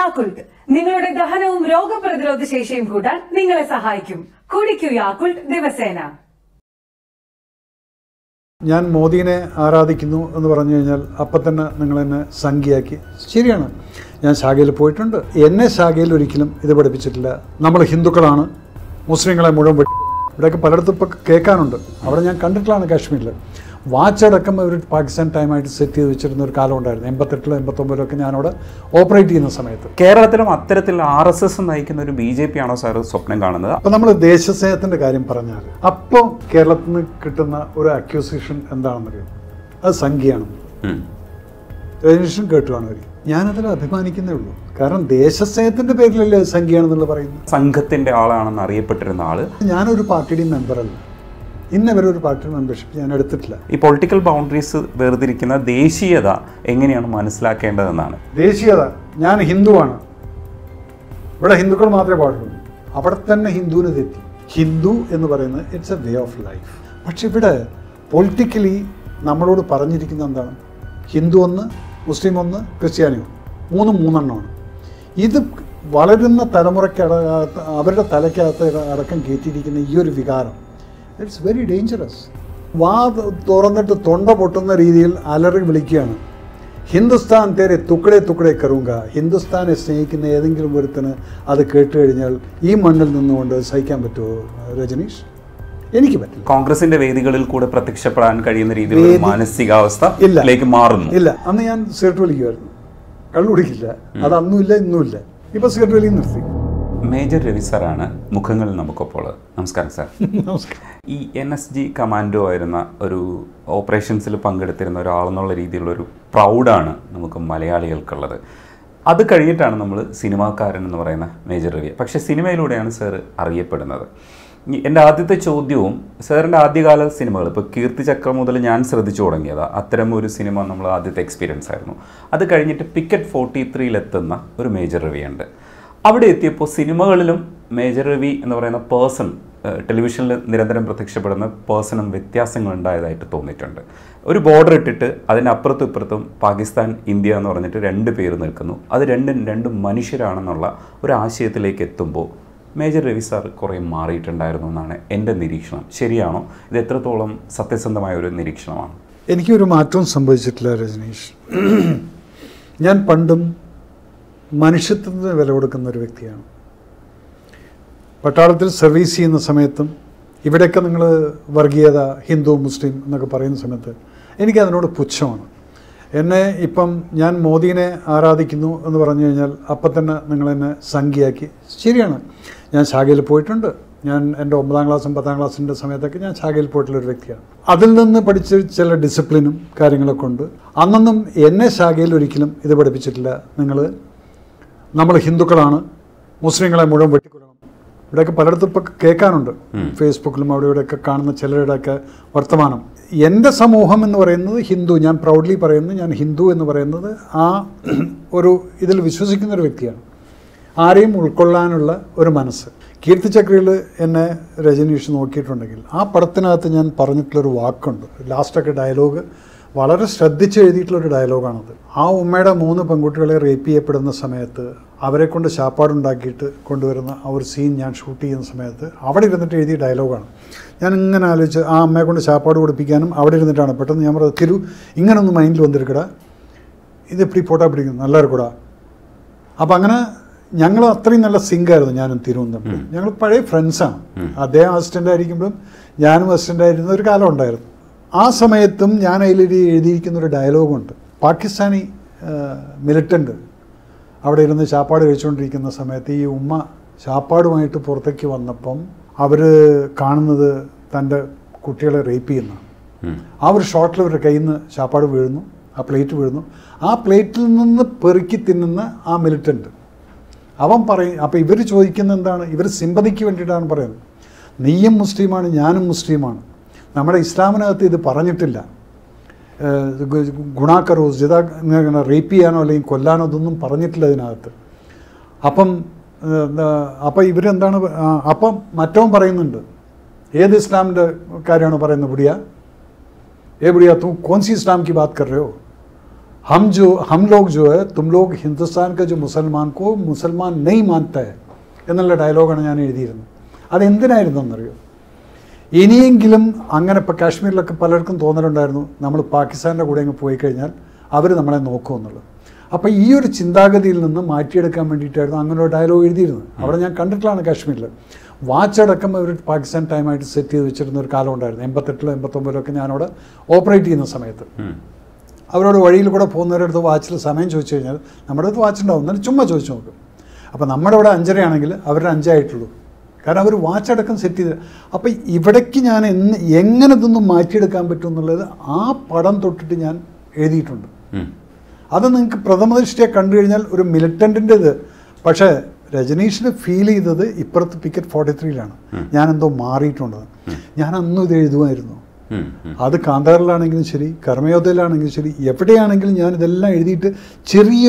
യാക്കുൾട്ട് നിങ്ങളുടെ ദഹനവും രോഗപ്രതിരോധ ശേഷിയും കൂട്ടാൻ നിങ്ങളെ സഹായിക്കും. കുടിക്കൂ യാക്കുൾട്ട് ദിവസേന. ഞാൻ മോദിയെ ആരാധിക്കുന്നു എന്ന് പറഞ്ഞു കഴിഞ്ഞാൽ അപ്പം തന്നെ നിങ്ങൾ എന്നെ സംഖ്യയാക്കി. ശരിയാണ്. ഞാൻ ശാഖയിൽ പോയിട്ടുണ്ട്. എന്നെ ശാഖയിൽ ഒരിക്കലും ഇത് പഠിപ്പിച്ചിട്ടില്ല. നമ്മൾ ഹിന്ദുക്കളാണ്. മുസ്ലിങ്ങളെ മുഴുവൻ ഇവിടെയൊക്കെ പലയിടത്തും ഇപ്പോൾ കേൾക്കാനുണ്ട്. അവിടെ ഞാൻ കണ്ടിട്ടുള്ളതാണ് കാശ്മീരിൽ. വാച്ചടക്കം അവർ പാകിസ്ഥാൻ ടൈമായിട്ട് സെറ്റ് ചെയ്ത് വെച്ചിരുന്ന ഒരു കാലം ഉണ്ടായിരുന്നു. എൺപത്തെട്ടിലോ എൺപത്തൊമ്പതിലോ ഒക്കെ ഞാനവിടെ ഓപ്പറേറ്റ് ചെയ്യുന്ന സമയത്ത്. കേരളത്തിലും അത്തരത്തിൽ ആർ എസ് എസ് നയിക്കുന്ന ഒരു ബി ജെ പി ആണോ സാർ സ്വപ്നം കാണുന്നത്? അപ്പം നമ്മൾ ദേശസ്നേഹത്തിന്റെ കാര്യം പറഞ്ഞാൽ അപ്പോൾ കേരളത്തിൽ നിന്ന് കിട്ടുന്ന ഒരു അക്യൂസിഷൻ എന്താണെന്നറിയോ? അത് സംഖ്യയാണ്. രജനീഷൻ കേട്ടുവാണ് അവർ ഞാനതിൽ അഭിമാനിക്കുന്നേ ഉള്ളൂ. കാരണം ദേശസ്നേഹത്തിന്റെ പേരിലല്ലേ സംഖ്യയാണെന്നുള്ള പറയുന്നത്. സംഘത്തിന്റെ ആളാണെന്ന് അറിയപ്പെട്ടിരുന്ന ആൾ? ഞാനൊരു പാർട്ടിയുടെ മെമ്പറല്ല ഇന്ന് വരെ ഒരു പാർട്ടി മെമ്പർഷിപ്പ് ഞാൻ എടുത്തിട്ടില്ല. ഈ പൊളിറ്റിക്കൽ ബൗണ്ടറീസ് വേർതിരിക്കുന്ന ദേശീയത എങ്ങനെയാണ് മനസ്സിലാക്കേണ്ടതെന്നാണ്? ദേശീയത ഞാൻ ഹിന്ദുവാണ്. ഇവിടെ ഹിന്ദുക്കൾ മാത്രമേ പാടുള്ളൂ. അവിടെ തന്നെ ഹിന്ദുവിന് തെറ്റി. ഹിന്ദു എന്ന് പറയുന്നത് it's a way of life പക്ഷെ ഇവിടെ പൊളിറ്റിക്കലി നമ്മളോട് പറഞ്ഞിരിക്കുന്നത് എന്താണ്? ഹിന്ദു ഒന്ന് മുസ്ലിം ഒന്ന് ക്രിസ്ത്യാനി ഒന്ന്. മൂന്നും മൂന്നെണ്ണമാണ്. ഇത് വളരുന്ന തലമുറയ്ക്ക് അവരുടെ തലയ്ക്കകത്ത് അടക്കം കയറ്റിയിരിക്കുന്ന ഈ ഒരു വികാരം. ഇറ്റ്സ് വെരി ഡേഞ്ചറസ് വാ തുറന്നിട്ട് തൊണ്ട പൊട്ടുന്ന രീതിയിൽ അലറി വിളിക്കുകയാണ്. ഹിന്ദുസ്ഥാൻ തേരെ തുക്കടെ തുക്കടെ കറുങ്ക ഹിന്ദുസ്ഥാനെ സ്നേഹിക്കുന്ന ഏതെങ്കിലും ഒരുത്തിന് അത് കേട്ട് കഴിഞ്ഞാൽ ഈ മണ്ണിൽ നിന്നുകൊണ്ട് സഹിക്കാൻ പറ്റുമോ രജനീഷ്? എനിക്ക് പറ്റില്ല. കോൺഗ്രസിന്റെ വേദികളിൽ കൂടെ പ്രത്യക്ഷപ്പെടാൻ കഴിയുന്ന രീതിയിലുള്ള മാനസികാവസ്ഥ ഇല്ലേക്ക് മാറുന്നു. ഇല്ല. അന്ന് ഞാൻ സിഗരറ്റ് വലിക്കുമായിരുന്നു. കള്ളു കുടിക്കില്ല. അത് അന്നുമില്ല ഇന്നുമില്ല. ഇപ്പൊ സിഗരറ്റ് വലിയും നിർത്തി. മേജർ രവി സാറാണ് മുഖങ്ങൾ നമുക്കൊപ്പോൾ. നമസ്കാരം സാർ. നമസ്കാരം. ഈ എൻ എസ് ജി കമാൻഡോ ആയിരുന്ന ഒരു ഓപ്പറേഷൻസിൽ പങ്കെടുത്തിരുന്ന ഒരാളെന്നുള്ള രീതിയിലുള്ള ഒരു പ്രൗഡാണ് നമുക്ക് മലയാളികൾക്കുള്ളത്. അത് കഴിഞ്ഞിട്ടാണ് നമ്മൾ സിനിമാക്കാരൻ എന്ന് പറയുന്ന മേജർ രവി പക്ഷേ സിനിമയിലൂടെയാണ് സാർ അറിയപ്പെടുന്നത്. എന്റെ ആദ്യത്തെ ചോദ്യവും സാറിന്റെ ആദ്യകാല സിനിമകൾ ഇപ്പോൾ കീർത്തി ചക്രം മുതൽ ഞാൻ ശ്രദ്ധിച്ചു തുടങ്ങിയത് അത്തരം ഒരു സിനിമ നമ്മൾ ആദ്യത്തെ എക്സ്പീരിയൻസ് ആയിരുന്നു. അത് കഴിഞ്ഞിട്ട് പിക്കറ്റ് ഫോർട്ടി ത്രീയിലെത്തുന്ന ഒരു മേജർ രവിയുണ്ട്. അവിടെ എത്തിയപ്പോൾ സിനിമകളിലും മേജർ രവി എന്ന് പറയുന്ന പേഴ്സൺ ടെലിവിഷനിൽ നിരന്തരം പ്രത്യക്ഷപ്പെടുന്ന പേഴ്സണും വ്യത്യാസങ്ങൾ ഉണ്ടായതായിട്ട് തോന്നിയിട്ടുണ്ട്. ഒരു ബോർഡർ ഇട്ടിട്ട് അതിനപ്പുറത്തും ഇപ്പുറത്തും പാകിസ്ഥാൻ ഇന്ത്യ എന്ന് പറഞ്ഞിട്ട് രണ്ട് പേര് നിൽക്കുന്നു. അത് രണ്ടും രണ്ടും മനുഷ്യരാണെന്നുള്ള ഒരു ആശയത്തിലേക്ക് എത്തുമ്പോൾ മേജർ രവി സാർ കുറേ മാറിയിട്ടുണ്ടായിരുന്നു എന്നാണ് എന്റെ നിരീക്ഷണം. ശരിയാണോ? ഇത് എത്രത്തോളം സത്യസന്ധമായ ഒരു നിരീക്ഷണമാണ്? എനിക്കൊരു മാറ്റവും സംഭവിച്ചിട്ടില്ല രജനീഷ്. ഞാൻ പണ്ടും മനുഷ്യത്വത്തിന് വില കൊടുക്കുന്ന ഒരു വ്യക്തിയാണ്. പട്ടാളത്തിൽ സർവീസ് ചെയ്യുന്ന സമയത്തും ഇവിടെയൊക്കെ നിങ്ങൾ വർഗീയത ഹിന്ദു മുസ്ലിം എന്നൊക്കെ പറയുന്ന സമയത്ത് എനിക്കതിനോട് പുച്ഛമാണ്. എന്നെ ഇപ്പം ഞാൻ മോദിനെ ആരാധിക്കുന്നു എന്ന് പറഞ്ഞു കഴിഞ്ഞാൽ അപ്പം തന്നെ നിങ്ങളെന്നെ സംഖ്യയാക്കി. ശരിയാണ്. ഞാൻ ശാഖയിൽ പോയിട്ടുണ്ട്. ഞാൻ എന്റെ ഒമ്പതാം ക്ലാസ്സും പത്താം ക്ലാസ്സിന്റെ സമയത്തൊക്കെ ഞാൻ ശാഖയിൽ പോയിട്ടുള്ള ഒരു വ്യക്തിയാണ്. അതിൽ നിന്ന് പഠിച്ച ചില ഡിസിപ്ലിനും കാര്യങ്ങളൊക്കെ ഉണ്ട്. അന്നൊന്നും എന്നെ ശാഖയിൽ ഒരിക്കലും ഇത് പഠിപ്പിച്ചിട്ടില്ല നിങ്ങൾ. നമ്മൾ ഹിന്ദുക്കളാണ്. മുസ്ലിങ്ങളെ മുഴുവൻ വെട്ടിക്കൊല്ലണം. ഇവിടെയൊക്കെ പലയിടത്തും ഇപ്പോൾ കേൾക്കാനുണ്ട്. ഫേസ്ബുക്കിലും അവിടെ ഇവിടെയൊക്കെ കാണുന്ന ചിലരുടെയൊക്കെ വർത്തമാനം. എന്റെ സമൂഹം എന്ന് പറയുന്നത് ഹിന്ദു ഞാൻ പ്രൗഡ്ലി പറയുന്നത് ഞാൻ ഹിന്ദു എന്ന് പറയുന്നത് ആ ഒരു ഇതിൽ വിശ്വസിക്കുന്ന ഒരു വ്യക്തിയാണ്. ആരെയും ഉൾക്കൊള്ളാനുള്ള ഒരു മനസ്സ്. കീർത്തിചക്രയിൽ എന്നെ രജനീഷ് നോക്കിയിട്ടുണ്ടെങ്കിൽ ആ പടത്തിനകത്ത് ഞാൻ പറഞ്ഞിട്ടുള്ളൊരു വാക്കുണ്ട്. ലാസ്റ്റൊക്കെ ഡയലോഗ് വളരെ ശ്രദ്ധിച്ച് എഴുതിയിട്ടുള്ളൊരു ഡയലോഗാണത്. ആ ഉമ്മയുടെ മൂന്ന് പെൺകുട്ടികളെ റേപ്പ് ചെയ്യപ്പെടുന്ന സമയത്ത് അവരെ കൊണ്ട് ശാപ്പാടുണ്ടാക്കിയിട്ട് കൊണ്ടുവരുന്ന ആ ഒരു സീൻ ഞാൻ ഷൂട്ട് ചെയ്യുന്ന സമയത്ത് അവിടെ ഇരുന്നിട്ട് എഴുതിയ ഡയലോഗാണ്. ഞാൻ ഇങ്ങനെ ആലോചിച്ച് ആ അമ്മയെ കൊണ്ട് ശാപ്പാട് കൊടുപ്പിക്കാനും അവിടെ ഇരുന്നിട്ടാണ്. പെട്ടെന്ന് ഞാൻ പറഞ്ഞത് തിരു ഇങ്ങനൊന്ന് മൈൻഡിൽ വന്നിരിക്കട. ഇത് എപ്പി ഫോട്ടോ പിടിക്കും നല്ല ഇരിക്കൂടാ അപ്പം അങ്ങനെ ഞങ്ങൾ അത്രയും നല്ല സിങ്കായിരുന്നു ഞാനും തിരുവും തമ്മിൽ ഞങ്ങൾ പഴയ ഫ്രണ്ട്സാണ്. അദ്ദേഹം അസിസ്റ്റന്റ് ആയിരിക്കുമ്പോഴും ഞാനും അസിസ്റ്റന്റ് ആയിരുന്ന ഒരു കാലം ഉണ്ടായിരുന്നു. ആ സമയത്തും ഞാൻ അതിലൊരു എഴുതിയിരിക്കുന്നൊരു ഡയലോഗുണ്ട്. പാകിസ്ഥാനി മിലിറ്റന്റ് അവിടെ ഇരുന്ന് ചാപ്പാട് കഴിച്ചുകൊണ്ടിരിക്കുന്ന സമയത്ത് ഈ ഉമ്മ ചാപ്പാടുമായിട്ട് പുറത്തേക്ക് വന്നപ്പം അവർ കാണുന്നത് തന്റെ കുട്ടികളെ റേപ്പ് ചെയ്യുന്നതാണ് ഉം. ആ ഒരു ഷോട്ടിൽ അവരുടെ കയ്യിൽ നിന്ന് ചാപ്പാട് വീഴുന്നു ആ പ്ലേറ്റ് വീഴുന്നു. ആ പ്ലേറ്റിൽ നിന്ന് പെറുക്കി തിന്നുന്ന ആ മിലിറ്റന്റ് അവൻ പറയും അപ്പോൾ ഇവർ ചോദിക്കുന്ന എന്താണ്? ഇവർ സിമ്പതിക്ക് വേണ്ടിയിട്ടാണ് പറയുന്നത്. നീയും മുസ്ലിമാണ് ഞാനും മുസ്ലിമാണ്. നമ്മുടെ ഇസ്ലാമിനകത്ത് ഇത് പറഞ്ഞിട്ടില്ല. ഗുണാക്കറോ ജിതാ റേപ്പ് ചെയ്യാനോ അല്ലെങ്കിൽ കൊല്ലാനോ ഇതൊന്നും പറഞ്ഞിട്ടില്ല ഇതിനകത്ത്. അപ്പം അപ്പം ഇവരെന്താണ് അപ്പം മറ്റവും പറയുന്നുണ്ട്. ഏത് ഇസ്ലാമിന്റെ കാര്യമാണ് പറയുന്നത് ബുഡിയ? ഏ ബുഡിയ തും കോൺസി ഇസ്ലാം കി ബാത് കർ ഹം? ജോ हम जो हम लोग जो है तुम लोग का जो മുസൽമാൻ കോ മുസൽമാൻ നെയ് മാനത്തെ എന്നുള്ള ഡയലോഗാണ് ഞാൻ എഴുതിയിരുന്നത്. അതെന്തിനായിരുന്നു എന്നറിയോ? ഇനിയെങ്കിലും അങ്ങനെ ഇപ്പോൾ കാശ്മീരിലൊക്കെ പലർക്കും തോന്നലുണ്ടായിരുന്നു നമ്മൾ പാകിസ്ഥാന്റെ കൂടെ അങ്ങ് പോയി കഴിഞ്ഞാൽ അവർ നമ്മളെ നോക്കുമെന്നുള്ളത് അപ്പോൾ ഈ ഒരു ചിന്താഗതിയിൽ നിന്ന് മാറ്റിയെടുക്കാൻ വേണ്ടിയിട്ടായിരുന്നു അങ്ങനെ ഒരു ഡയലോഗ് എഴുതിയിരുന്നത്. അവിടെ ഞാൻ കണ്ടിട്ടുള്ളതാണ് കാശ്മീരിൽ വാച്ചടക്കം അവർ പാകിസ്ഥാൻ ടൈമായിട്ട് സെറ്റ് ചെയ്ത് വെച്ചിരുന്ന ഒരു കാലം ഉണ്ടായിരുന്നു. എൺപത്തെട്ടിലോ എൺപത്തൊമ്പതിലോ ഒക്കെ ഞാനവിടെ ഓപ്പറേറ്റ് ചെയ്യുന്ന സമയത്ത്. അവരോട് വഴിയിൽ കൂടെ പോകുന്നവരുടെ അടുത്ത് വാച്ചിൽ സമയം ചോദിച്ചു കഴിഞ്ഞാൽ നമ്മുടെ അടുത്ത് വാച്ച് ഉണ്ടാവും. എന്നാലും ചുമ്മാ ചോദിച്ചു നോക്കും. അപ്പോൾ നമ്മുടെ ഇവിടെ അഞ്ചരയാണെങ്കിൽ അവരുടെ അഞ്ചായിട്ടുള്ളൂ കാരണം അവർ വാച്ച് അടക്കം സെറ്റ് ചെയ്ത് അപ്പോൾ ഇവിടേക്ക് ഞാൻ എന്ന് എങ്ങനെ ഇതൊന്നും മാറ്റിയെടുക്കാൻ പറ്റും എന്നുള്ളത് ആ പടം തൊട്ടിട്ട് ഞാൻ എഴുതിയിട്ടുണ്ട്. അത് നിങ്ങൾക്ക് പ്രഥമ ദൃഷ്ടിയെ കണ്ടു കഴിഞ്ഞാൽ ഒരു മിലിറ്റന്റിന്റെ ഇത് പക്ഷേ രജനീഷിന് ഫീൽ ചെയ്തത് ഇപ്പുറത്ത് പിക്കറ്റ് ഫോർട്ടി ത്രീയിലാണ് ഞാൻ എന്തോ മാറിയിട്ടുണ്ട് ഞാൻ അന്നും ഇത് എഴുതുമായിരുന്നു. അത് കാന്താറിലാണെങ്കിലും ശരി കർമ്മയോധയിലാണെങ്കിലും ശരി എവിടെയാണെങ്കിലും ഞാൻ ഇതെല്ലാം എഴുതിയിട്ട് ചെറിയ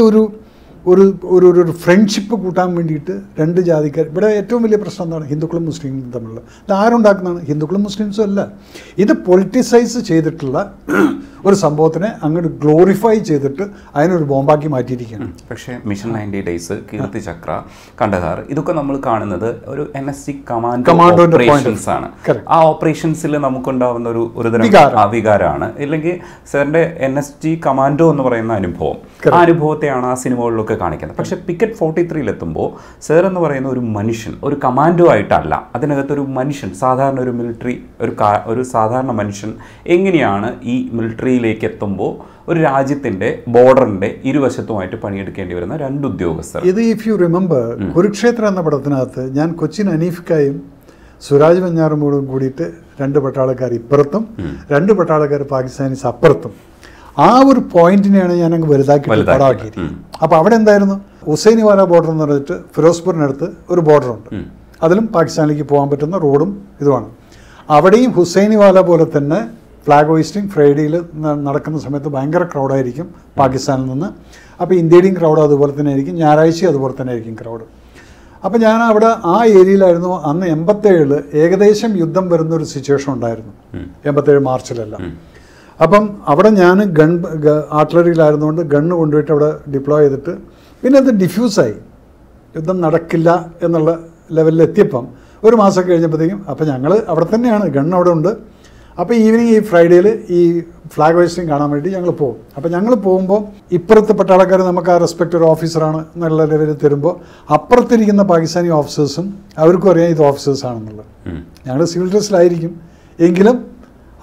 ഒരു ഒരു ഒരു ഫ്രണ്ട്ഷിപ്പ് കൂട്ടാൻ വേണ്ടിയിട്ട് രണ്ട് ജാതിക്കാർ ഇവിടെ ഏറ്റവും വലിയ പ്രശ്നം എന്താണ്? ഹിന്ദുക്കളും മുസ്ലിങ്ങളും തമ്മിലുള്ള. ഇത് ആരുണ്ടാക്കുന്നതാണ്? ഹിന്ദുക്കളും മുസ്ലിംസും അല്ല. ഇത് പൊളിറ്റിസൈസ് ചെയ്തിട്ടുള്ള ഒരു സംഭവത്തിനെ അങ്ങോട്ട് ഗ്ലോറിഫൈ ചെയ്തിട്ട് അതിനൊരു ബോംബാക്കി മാറ്റിയിരിക്കുകയാണ്. പക്ഷേ mission ninety days Kirti Chakra Kandahar ഇതൊക്കെ നമ്മൾ കാണുന്നത് ഒരു N S C commando operations ആണ്. ആ ഓപ്പറേഷൻസിൽ നമുക്കുണ്ടാവുന്ന ഒരു ഒരു തരം വികാരമാണ്. ഇല്ലെങ്കിൽ സാറിന്റെ എൻ എസ് ജി കമാൻഡോ എന്ന് പറയുന്ന അനുഭവം ആ അനുഭവത്തെയാണ് ആ സിനിമകളിലൊക്കെ കാണിക്കുന്നത്. പക്ഷെ പിക്കറ്റ് ഫോർട്ടി ത്രീയിലെത്തുമ്പോൾ സാർ എന്ന് പറയുന്ന ഒരു മനുഷ്യൻ ഒരു കമാൻഡോ ആയിട്ടല്ല അതിനകത്ത് ഒരു മനുഷ്യൻ സാധാരണ ഒരു മിലിറ്ററി ഒരു ഒരു സാധാരണ മനുഷ്യൻ എങ്ങനെയാണ് ഈ മിലിറ്ററിയിലേക്ക് എത്തുമ്പോൾ ഒരു രാജ്യത്തിന്റെ ബോർഡറിന്റെ ഇരുവശത്തുമായിട്ട് പണിയെടുക്കേണ്ടി വരുന്ന രണ്ട് ഉദ്യോഗസ്ഥർ. ഇത് ഇഫ് യു റിമെമ്പർ കുരുക്ഷേത്ര എന്ന പടത്തിനകത്ത് ഞാൻ കൊച്ചിൻ അനീഫ്ക്കായും സുരാജ് വെഞ്ഞാറമ്മൂടും കൂടിയിട്ട് രണ്ട് പട്ടാളക്കാർ ഇപ്പുറത്തും രണ്ട് പട്ടാളക്കാർ പാകിസ്ഥാനീസ് അപ്പുറത്തും. ആ ഒരു പോയിന്റിനെയാണ് ഞാൻ അങ്ങ് വലുതാക്കി. പടമാക്കിയിരിക്കുന്നത്. അപ്പോൾ അവിടെ എന്തായിരുന്നു? ഹുസൈനിവാല ബോർഡർ എന്ന് പറഞ്ഞിട്ട് ഫിറോസ്പൂരിനടുത്ത് ഒരു ബോർഡറുണ്ട് അതിലും പാകിസ്ഥാനിലേക്ക് പോകാൻ പറ്റുന്ന റോഡും ഇതുമാണ്. അവിടെയും ഹുസൈനിവാല പോലെ തന്നെ ഫ്ലാഗ് ഹോയിസ്റ്റിംഗ് ഫ്രൈഡേയിൽ നടക്കുന്ന സമയത്ത് ഭയങ്കര ക്രൗഡായിരിക്കും പാകിസ്ഥാനിൽ നിന്ന്. അപ്പോൾ ഇന്ത്യയുടെയും ക്രൗഡ് അതുപോലെ തന്നെ ആയിരിക്കും ഞായറാഴ്ചയും അതുപോലെ തന്നെ ആയിരിക്കും ക്രൗഡ് അപ്പോൾ ഞാൻ അവിടെ ആ ഏരിയയിലായിരുന്നു അന്ന് എൺപത്തേഴിൽ ഏകദേശം യുദ്ധം വരുന്ന ഒരു സിറ്റുവേഷൻ ഉണ്ടായിരുന്നു എൺപത്തേഴ് മാർച്ചിലെല്ലാം. അപ്പം അവിടെ ഞാൻ ഗൺ ആർട്ടിലറിയിലായിരുന്നുകൊണ്ട് ഗണ്ണ് കൊണ്ടുപോയിട്ട് അവിടെ ഡിപ്ലോയ് ചെയ്തിട്ട് പിന്നെ അത് ഡിഫ്യൂസായി യുദ്ധം നടക്കില്ല എന്നുള്ള ലെവലിൽ എത്തിയപ്പം ഒരു മാസം കഴിഞ്ഞപ്പോഴത്തേക്കും അപ്പം ഞങ്ങൾ അവിടെ തന്നെയാണ് ഗൺ അവിടെ ഉണ്ട്. അപ്പോൾ ഈവനിങ് ഈ ഫ്രൈഡേയിൽ ഈ ഫ്ലാഗ് വേസ്റ്റിംഗ് കാണാൻ വേണ്ടി ഞങ്ങൾ പോകും. അപ്പോൾ ഞങ്ങൾ പോകുമ്പോൾ ഇപ്പുറത്തെ പട്ടാളക്കാർ നമുക്ക് ആ റെസ്പെക്ട് ഒരു ഓഫീസറാണ് എന്നുള്ള ലെവലിൽ തരുമ്പോൾ അപ്പുറത്തിരിക്കുന്ന പാകിസ്ഥാനി ഓഫീസേഴ്സും അവർക്കും അറിയാം ഇത് ഓഫീസേഴ്സ് ആണെന്നുള്ളത്. ഞങ്ങൾ സിവിൽ ഡ്രസ്സിലായിരിക്കും എങ്കിലും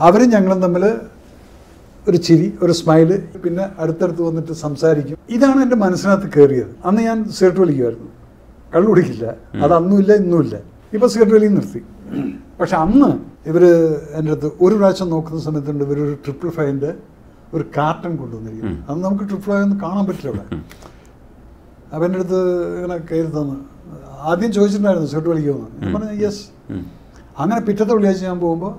അവരും ഞങ്ങളും തമ്മിൽ ഒരു ചിരി ഒരു സ്മൈൽ പിന്നെ അടുത്തടുത്ത് വന്നിട്ട് സംസാരിക്കും. ഇതാണ് എന്റെ മനസ്സിനകത്ത് കയറിയത് അന്ന് ഞാൻ സിഗരറ്റ് വലിക്കുമായിരുന്നു. കള്ളു കുടിക്കില്ല. അത് അന്നുമില്ല ഇന്നുമില്ല. ഇപ്പോൾ സിഗരറ്റ് വലിയും നിർത്തി. പക്ഷെ അന്ന് ഇവർ എന്റെ അടുത്ത് ഒരു പ്രാവശ്യം നോക്കുന്ന സമയത്തുണ്ട് ഇവരൊരു ട്രിപ്പിൾ ഫൈവിന്റെ ഒരു കാർട്ടൺ കൊണ്ടുവന്നിരിക്കും അന്ന് നമുക്ക് ട്രിപ്പിൾ ഫൈവ് ഒന്നും കാണാൻ പറ്റില്ല അവിടെ. അപ്പം എന്റെ അടുത്ത് ഇങ്ങനെ കയറി തന്നു. ആദ്യം ചോദിച്ചിട്ടുണ്ടായിരുന്നു ഷർട്ട് വിളിക്കുമെന്ന് പറഞ്ഞു യെസ്. അങ്ങനെ പിറ്റത്തെ വെള്ളിയാഴ്ച ഞാൻ പോകുമ്പോൾ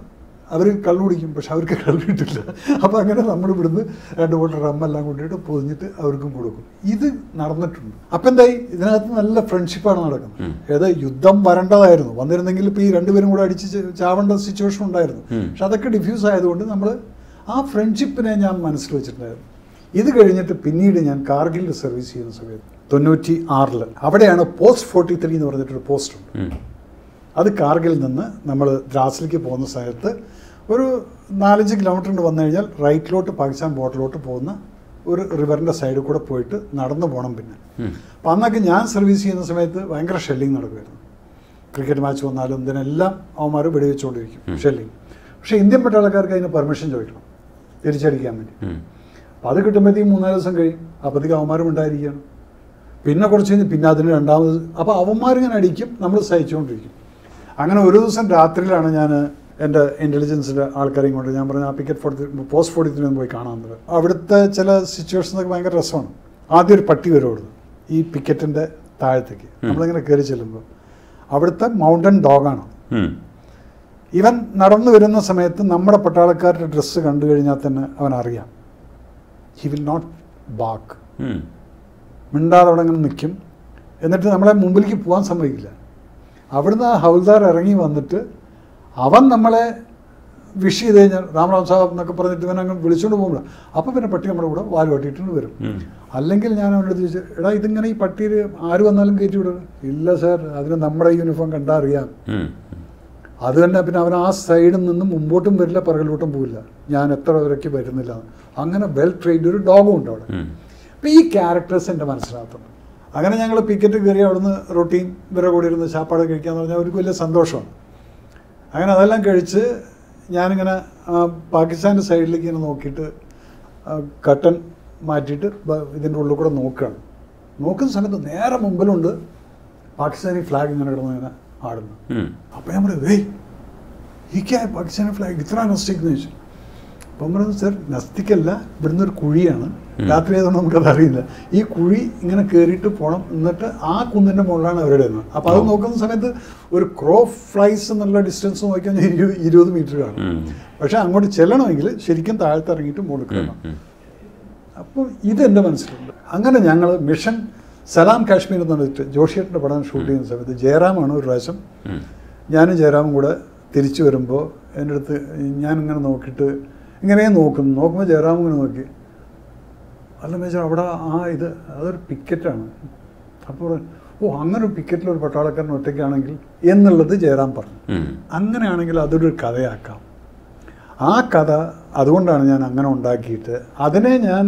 അവർ കള്ളു കുടിക്കും പക്ഷെ അവർക്ക് കള്ളു കിട്ടില്ല. അപ്പോൾ അങ്ങനെ നമ്മൾ ഇവിടുന്ന് രണ്ട് ബോട്ടിൽ റമ്മെല്ലാം കൊണ്ടിട്ട് പൊതിഞ്ഞിട്ട് അവർക്കും കൊടുക്കും. ഇത് നടന്നിട്ടുണ്ട്. അപ്പം എന്തായി? ഇതിനകത്ത് നല്ല ഫ്രണ്ട്ഷിപ്പാണ് നടക്കുന്നത്. ഏത്? യുദ്ധം വരേണ്ടതായിരുന്നു. വന്നിരുന്നെങ്കിൽ ഇപ്പോൾ ഈ രണ്ടുപേരും കൂടെ അടിച്ച് ചാവേണ്ട സിറ്റുവേഷൻ ഉണ്ടായിരുന്നു. പക്ഷെ അതൊക്കെ ഡിഫ്യൂസ് ആയതുകൊണ്ട് നമ്മൾ ആ ഫ്രണ്ട്ഷിപ്പിനെ ഞാൻ മനസ്സിൽ വെച്ചിട്ടുണ്ടായിരുന്നു. ഇത് കഴിഞ്ഞിട്ട് പിന്നീട് ഞാൻ കാർഗിൽ സർവീസ് ചെയ്യുന്ന സമയത്ത് തൊണ്ണൂറ്റി ആറിൽ അവിടെയാണ് പോസ്റ്റ് ഫോർട്ടി ത്രീ എന്ന് പറഞ്ഞിട്ടൊരു പോസ്റ്റ് ഉണ്ട്. അത് കാർഗിൽ നിന്ന് നമ്മൾ ദ്രാസിലേക്ക് പോകുന്ന സമയത്ത് ഒരു നാലഞ്ച് കിലോമീറ്റർ വന്നു കഴിഞ്ഞാൽ റൈറ്റിലോട്ട് പാകിസ്ഥാൻ ബോർഡറിലോട്ട് പോകുന്ന ഒരു റിവറിന്റെ സൈഡിൽ കൂടെ പോയിട്ട് നടന്നു പോകണം പിന്നെ. അപ്പം അന്നൊക്കെ ഞാൻ സർവീസ് ചെയ്യുന്ന സമയത്ത് ഭയങ്കര ഷെല്ലിങ് നടക്കുമായിരുന്നു ക്രിക്കറ്റ് മാച്ച് വന്നാലും ഇതിനെല്ലാം അവന്മാർ വെടിവെച്ചുകൊണ്ടിരിക്കും ഷെല്ലിങ് പക്ഷേ ഇന്ത്യൻ പട്ടാളക്കാർക്ക് അതിന് പെർമിഷൻ ചോദിക്കണം. തിരിച്ചടിക്കാൻ വേണ്ടി. അപ്പം അപ്പോൾ അത് കിട്ടുമ്പോഴത്തേക്കും മൂന്നാൽ ദിവസം കഴിയും. അപ്പോഴത്തേക്ക് അവന്മാരും ഉണ്ടായിരിക്കുകയാണ്. പിന്നെ കുറച്ച് കഴിഞ്ഞ് പിന്നെ അതിന് രണ്ടാമത് അപ്പോൾ അവന്മാരിങ്ങനെ അടിക്കും നമ്മൾ സഹിച്ചുകൊണ്ടിരിക്കും. അങ്ങനെ ഒരു ദിവസം രാത്രിയിലാണ് ഞാൻ എന്റെ ഇന്റലിജൻസിന്റെ ആൾക്കാരെയും കൊണ്ട് ഞാൻ പറഞ്ഞു ആ picket forty post forty three പോയി കാണാമെന്നത് അവിടുത്തെ ചില സിറ്റുവേഷൻസൊക്കെ ഭയങ്കര രസമാണ്. ആദ്യം ഒരു പട്ടി വരും ഈ പിക്കറ്റിന്റെ താഴത്തേക്ക്. നമ്മളിങ്ങനെ കയറി ചെല്ലുമ്പോൾ അവിടുത്തെ മൗണ്ടൻ ഡോഗാണ്. ഇവൻ നടന്നു വരുന്ന സമയത്ത് നമ്മുടെ പട്ടാളക്കാരുടെ ഡ്രസ്സ് കണ്ടു കഴിഞ്ഞാൽ തന്നെ അവൻ അറിയാം. ഹി വിൽ നോട്ട് ബാക്ക് മിണ്ടാതെ അവിടെ അങ്ങനെ നിൽക്കും. എന്നിട്ട് നമ്മളെ മുമ്പിലേക്ക് പോകാൻ സമ്മതിക്കില്ല. അവിടുന്ന് ആ ഹൗൽദാർ ഇറങ്ങി വന്നിട്ട് അവൻ നമ്മളെ വിഷ് ചെയ്ത് കഴിഞ്ഞാൽ രാമറാം സാഹബ് എന്നൊക്കെ പറഞ്ഞിട്ട് ഇവൻ അങ്ങ് വിളിച്ചുകൊണ്ട് പോകുമ്പോൾ അപ്പോൾ പിന്നെ പട്ടി നമ്മുടെ കൂടെ വാൽ പട്ടിയിട്ടുണ്ട് വരും. അല്ലെങ്കിൽ ഞാൻ അവനോട് ചോദിച്ചു എടാ ഇതിങ്ങനെ ഈ പട്ടിയിൽ ആര് വന്നാലും കയറ്റി വിടും ഇല്ല സാർ അതിന് നമ്മുടെ യൂണിഫോം കണ്ടാൽ അറിയാം. അത് തന്നെ പിന്നെ അവൻ ആ സൈഡിൽ നിന്നും മുമ്പോട്ടും വരില്ല പിറകിലോട്ടും പോവില്ല. ഞാൻ എത്ര വരയ്ക്ക് വരുന്നില്ല. അങ്ങനെ വെൽ ട്രെയിൻഡ് ഒരു ഡോഗും ഉണ്ട് അവിടെ. അപ്പം അപ്പോൾ ഈ ക്യാരക്ടേഴ്സ് എന്റെ മനസ്സിനകത്തുണ്ട്. അങ്ങനെ ഞങ്ങൾ പിക്കറ്റ് കയറി അവിടുന്ന് റൊട്ടീൻ ഇവരെ കൂടി ഇരുന്ന് ചാപ്പാട് കഴിക്കാന്ന് പറഞ്ഞാൽ അവർക്ക് വലിയ സന്തോഷമാണ്. അങ്ങനെ അതെല്ലാം കഴിച്ച് ഞാനിങ്ങനെ പാകിസ്ഥാന്റെ സൈഡിലേക്ക് ഇങ്ങനെ നോക്കിയിട്ട് കട്ടൻ മാറ്റിയിട്ട് ഇതിന്റെ ഉള്ളിൽ കൂടെ നോക്കുകയാണ് നോക്കുന്ന സമയത്ത് നേരെ മുമ്പിലുണ്ട് പാകിസ്ഥാനി ഫ്ലാഗ് ഇങ്ങനെ കിടന്ന് ഇങ്ങനെ ആടുന്നു. അപ്പോൾ ഞാൻ പറയും ഏയ് ഈ ക്യാ പാകിസ്ഥാനി ഫ്ലാഗ് ഇത്ര നസ്റ്റിക് എന്ന് ചോദിച്ചു അപ്പം പറയുന്നത് സർ നസ്തിക്കല്ല ഇവിടുന്ന് ഒരു കുഴിയാണ്. രാത്രി ആയതുകൊണ്ട് നമുക്കത് അറിയില്ല. ഈ കുഴി ഇങ്ങനെ കയറിയിട്ട് പോകണം എന്നിട്ട് ആ കുന്നിന്റെ മുകളിലാണ് അവരുടെ അപ്പോൾ അത് നോക്കുന്ന സമയത്ത് ഒരു ക്രോ ഫ്ലൈസ് എന്നുള്ള ഡിസ്റ്റൻസ് നോക്കിയാൽ ഇരുപത് ഇരുപത് മീറ്റർ കാണും. പക്ഷെ അങ്ങോട്ട് ചെല്ലണമെങ്കിൽ ശരിക്കും താഴത്ത് ഇറങ്ങിയിട്ട് മുകളിൽ കയറണം. അപ്പം ഇതെന്റെ മനസ്സിലുണ്ട്. അങ്ങനെ ഞങ്ങൾ മിഷൻ സലാം കാശ്മീർ എന്ന് പറഞ്ഞിട്ട് ജോഷിയേട്ടന്റെ പടം ഷൂട്ട് ചെയ്യുന്ന സമയത്ത് ജയറാമാണ് ഒരു പ്രാവശ്യം. ഞാനും ജയറാമും കൂടെ തിരിച്ചു വരുമ്പോൾ എന്റെ അടുത്ത് ഞാനിങ്ങനെ നോക്കിയിട്ട് ഇങ്ങനെ നോക്കുന്നു. നോക്കുമ്പോൾ ജയറാം ഇങ്ങനെ നോക്കി. അല്ല മേജർ അവിടെ ആ ഇത് അതൊരു പിക്കറ്റാണ് അപ്പോൾ ഓ അങ്ങനെ ഒരു പിക്കറ്റിൽ ഒരു പട്ടാളക്കാരൻ ഒറ്റയ്ക്കാണെങ്കിൽ എന്നുള്ളത് ജയറാം പറഞ്ഞു. അങ്ങനെയാണെങ്കിൽ അതൊരു കഥയാക്കാം. ആ കഥ അതുകൊണ്ടാണ് ഞാൻ അങ്ങനെ ഉണ്ടാക്കിയിട്ട് അതിനെ ഞാൻ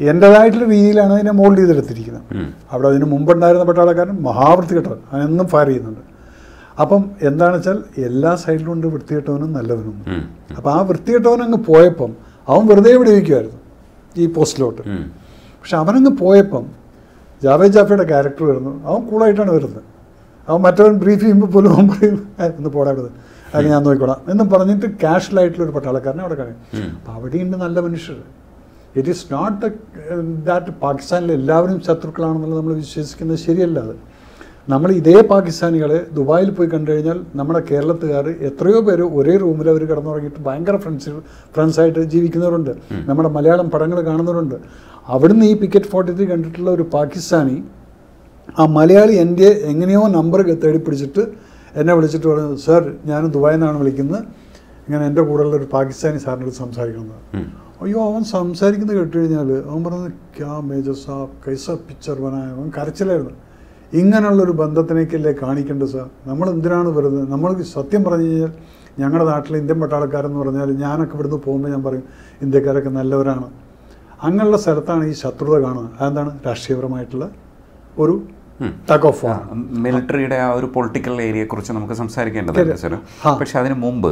എന്റേതായിട്ടുള്ള രീതിയിലാണ് അതിനെ മോൾഡ് ചെയ്തെടുത്തിരിക്കുന്നത്. അവിടെ അതിന് മുമ്പുണ്ടായിരുന്ന പട്ടാളക്കാരൻ മഹാവൃത്തികെട്ടവൻ അവനെന്നും ഫയർ ചെയ്യുന്നുണ്ട്. അപ്പം എന്താണെന്ന് വെച്ചാൽ എല്ലാ സൈഡിലും ഉണ്ട് വൃത്തികെട്ടവനും നല്ലവനും. അപ്പം ആ വൃത്തികെട്ടവൻ അങ്ങ് പോയപ്പം അവൻ വെറുതെ ഇവിടെ ഇരിക്കുമായിരുന്നു ഈ പോസ്റ്റിലോട്ട്. പക്ഷെ അവനങ്ങ് പോയപ്പം ജാവേദ് ജാഫയുടെ ക്യാരക്ടർ വരുന്നു. അവൻ കൂളായിട്ടാണ് വരുന്നത്. അവൻ മറ്റവൻ ബ്രീഫ് ചെയ്യുമ്പോൾ പോലും അവൻ പറയും "ഏ, ഒന്ന് പോടാ ഇവിടെ. അല്ലെങ്കിൽ ഞാൻ നോക്കിക്കോളാം. എന്നും പറഞ്ഞിട്ട് കാഷ്വലായിട്ടുള്ള ഒരു പട്ടാളക്കാരനെ അവിടെ കഴിയും. അപ്പം അവിടെയുണ്ട് നല്ല മനുഷ്യർ ഇറ്റ് ഈസ് നോട്ട് ദാറ്റ് പാകിസ്ഥാനിലെ എല്ലാവരും ശത്രുക്കളാണെന്നുള്ളത് നമ്മൾ വിശ്വസിക്കുന്നത് ശരിയല്ല അത്. നമ്മൾ ഇതേ പാകിസ്ഥാനികളെ ദുബായിൽ പോയി കണ്ടു കഴിഞ്ഞാൽ നമ്മുടെ കേരളത്തുകാർ എത്രയോ പേര് ഒരേ റൂമിൽ അവർ കിടന്നുറങ്ങിയിട്ട് ഭയങ്കര ഫ്രണ്ട്സ് ഫ്രണ്ട്സായിട്ട് ജീവിക്കുന്നവരുണ്ട്. നമ്മുടെ മലയാളം പടങ്ങൾ കാണുന്നവരുണ്ട്. അവിടുന്ന് ഈ പിക്കറ്റ് ഫോർട്ടി ത്രീ കണ്ടിട്ടുള്ള ഒരു പാകിസ്ഥാനി ആ മലയാളി എന്റെ എങ്ങനെയോ നമ്പർ തേടി പിടിച്ചിട്ട് എന്നെ വിളിച്ചിട്ട് പറഞ്ഞു സർ ഞാൻ ദുബായിൽ നിന്നാണ് വിളിക്കുന്നത്. ഇങ്ങനെ എന്റെ കൂടെയുള്ള ഒരു പാകിസ്ഥാനി സാറിനോട് സംസാരിക്കുന്നത്. അയ്യോ അവൻ സംസാരിക്കുന്നത് കേട്ട് കഴിഞ്ഞാൽ അവൻ പറഞ്ഞത് ക്യാ മേജർ സാബ് കൈസ പിക്ചർ ബനായ അവൻ കരച്ചിലായിരുന്നു. ഇങ്ങനെയുള്ളൊരു ബന്ധത്തിനേക്കല്ലേ കാണിക്കേണ്ടത് സാർ? നമ്മൾ എന്തിനാണ് വരുന്നത് നമ്മൾ സത്യം പറഞ്ഞു കഴിഞ്ഞാൽ ഞങ്ങളുടെ നാട്ടിലെ ഇന്ത്യൻ പട്ടാളക്കാരെന്ന് പറഞ്ഞാൽ ഞാനൊക്കെ ഇവിടുന്ന് പോകുമ്പോൾ ഞാൻ പറയും ഇന്ത്യക്കാരൊക്കെ നല്ലവരാണ്. അങ്ങനെയുള്ള സ്ഥലത്താണ് ഈ ശത്രുത കാണുന്നത്. അതെന്താണ്? രാഷ്ട്രീയപരമായിട്ടുള്ള ഒരു. ടഗ് ഓഫ് വാർ മിലിറ്ററിയുടെ ആ ഒരു പൊളിറ്റിക്കൽ ഏരിയയെ കുറിച്ച് നമുക്ക് സംസാരിക്കേണ്ടതുണ്ട് സാർ പക്ഷേ അതിന് മുമ്പ്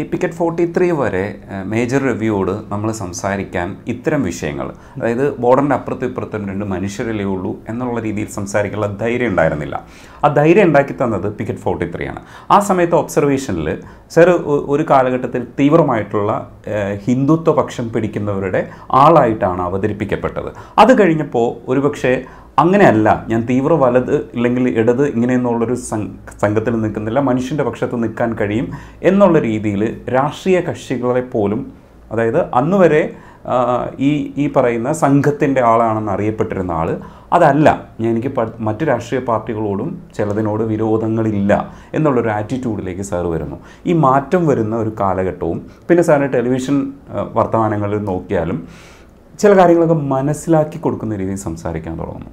ഈ പിക്കറ്റ് ഫോർട്ടി ത്രീ വരെ മേജർ റിവ്യൂയോട് നമ്മൾ സംസാരിക്കാൻ ഇത്തരം വിഷയങ്ങൾ അതായത് ബോർഡറിന്റെ അപ്പുറത്തും ഇപ്പുറത്തും രണ്ട് മനുഷ്യരല്ലേ ഉള്ളൂ എന്നുള്ള രീതിയിൽ സംസാരിക്കാനുള്ള ധൈര്യം ഉണ്ടായിരുന്നില്ല. ആ ധൈര്യം ഉണ്ടാക്കി തന്നത് പിക്കറ്റ് ഫോർട്ടി ത്രീ ആണ്. ആ സമയത്ത് ഒബ്സർവേഷനിൽ സർ ഒരു കാലഘട്ടത്തിൽ തീവ്രമായിട്ടുള്ള ഹിന്ദുത്വ പക്ഷം പിടിക്കുന്നവരുടെ ആളായിട്ടാണ് അവതരിപ്പിക്കപ്പെട്ടത്. അത് കഴിഞ്ഞപ്പോൾ ഒരുപക്ഷെ അങ്ങനെയല്ല ഞാൻ തീവ്ര വലത് ഇല്ലെങ്കിൽ ഇടത് ഇങ്ങനെയെന്നുള്ളൊരു സംഘത്തിൽ നിൽക്കുന്നില്ല മനുഷ്യന്റെ പക്ഷത്ത് നിൽക്കാൻ കഴിയും എന്നുള്ള രീതിയിൽ രാഷ്ട്രീയ കക്ഷികളെ പോലും അതായത് അന്ന് വരെ ഈ ഈ പറയുന്ന സംഘത്തിന്റെ ആളാണെന്ന് അറിയപ്പെട്ടിരുന്ന ആൾ അതല്ല ഞാൻ എനിക്ക് മറ്റു രാഷ്ട്രീയ പാർട്ടികളോടും ചിലതിനോട് വിരോധങ്ങളില്ല എന്നുള്ളൊരു ആറ്റിറ്റ്യൂഡിലേക്ക് സാർ വരുന്നു. ഈ മാറ്റം വരുന്ന ഒരു കാലഘട്ടവും പിന്നെ സാറിന് ടെലിവിഷൻ വർത്തമാനങ്ങളിൽ നോക്കിയാലും ചില കാര്യങ്ങളൊക്കെ മനസ്സിലാക്കി കൊടുക്കുന്ന രീതിയിൽ സംസാരിക്കാൻ തുടങ്ങുന്നു.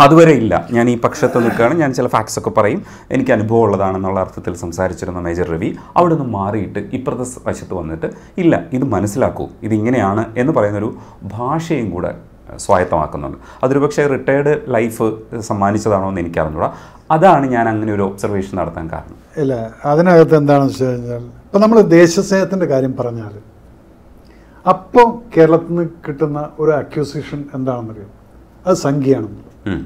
അതുവരെ ഇല്ല. ഞാൻ ഈ പക്ഷത്ത് നിൽക്കുകയാണ്. ഞാൻ ചില ഫാക്ട്സ് ഒക്കെ പറയും. എനിക്ക് അനുഭവം ഉള്ളതാണെന്നുള്ള അർത്ഥത്തിൽ സംസാരിച്ചിരുന്ന മേജർ രവി അവിടെ നിന്ന് മാറിയിട്ട് ഇപ്പുറത്തെ വശത്ത് വന്നിട്ട് ഇല്ല ഇത് മനസ്സിലാക്കൂ. ഇതിങ്ങനെയാണ് എന്ന് പറയുന്നൊരു ഭാഷയും കൂടെ സ്വായത്തമാക്കുന്നുണ്ട്. അതൊരു പക്ഷേ റിട്ടയർഡ് ലൈഫ് സമ്മാനിച്ചതാണോ എന്ന് എനിക്കറിഞ്ഞൂടാ. അതാണ് ഞാൻ അങ്ങനെ ഒരു ഒബ്സർവേഷൻ നടത്താൻ കാരണം. ഇല്ല അതിനകത്ത് എന്താണെന്ന് വെച്ച് കഴിഞ്ഞാൽ ഇപ്പം നമ്മൾ ദേശസ്നേഹത്തിന്റെ കാര്യം പറഞ്ഞാൽ അപ്പോൾ കേരളത്തിൽ നിന്ന് കിട്ടുന്ന ഒരു അക്യൂസിഷൻ എന്താണെന്നറിയാം? അത് സംഖ്യയാണെന്നുള്ളത് ഉം.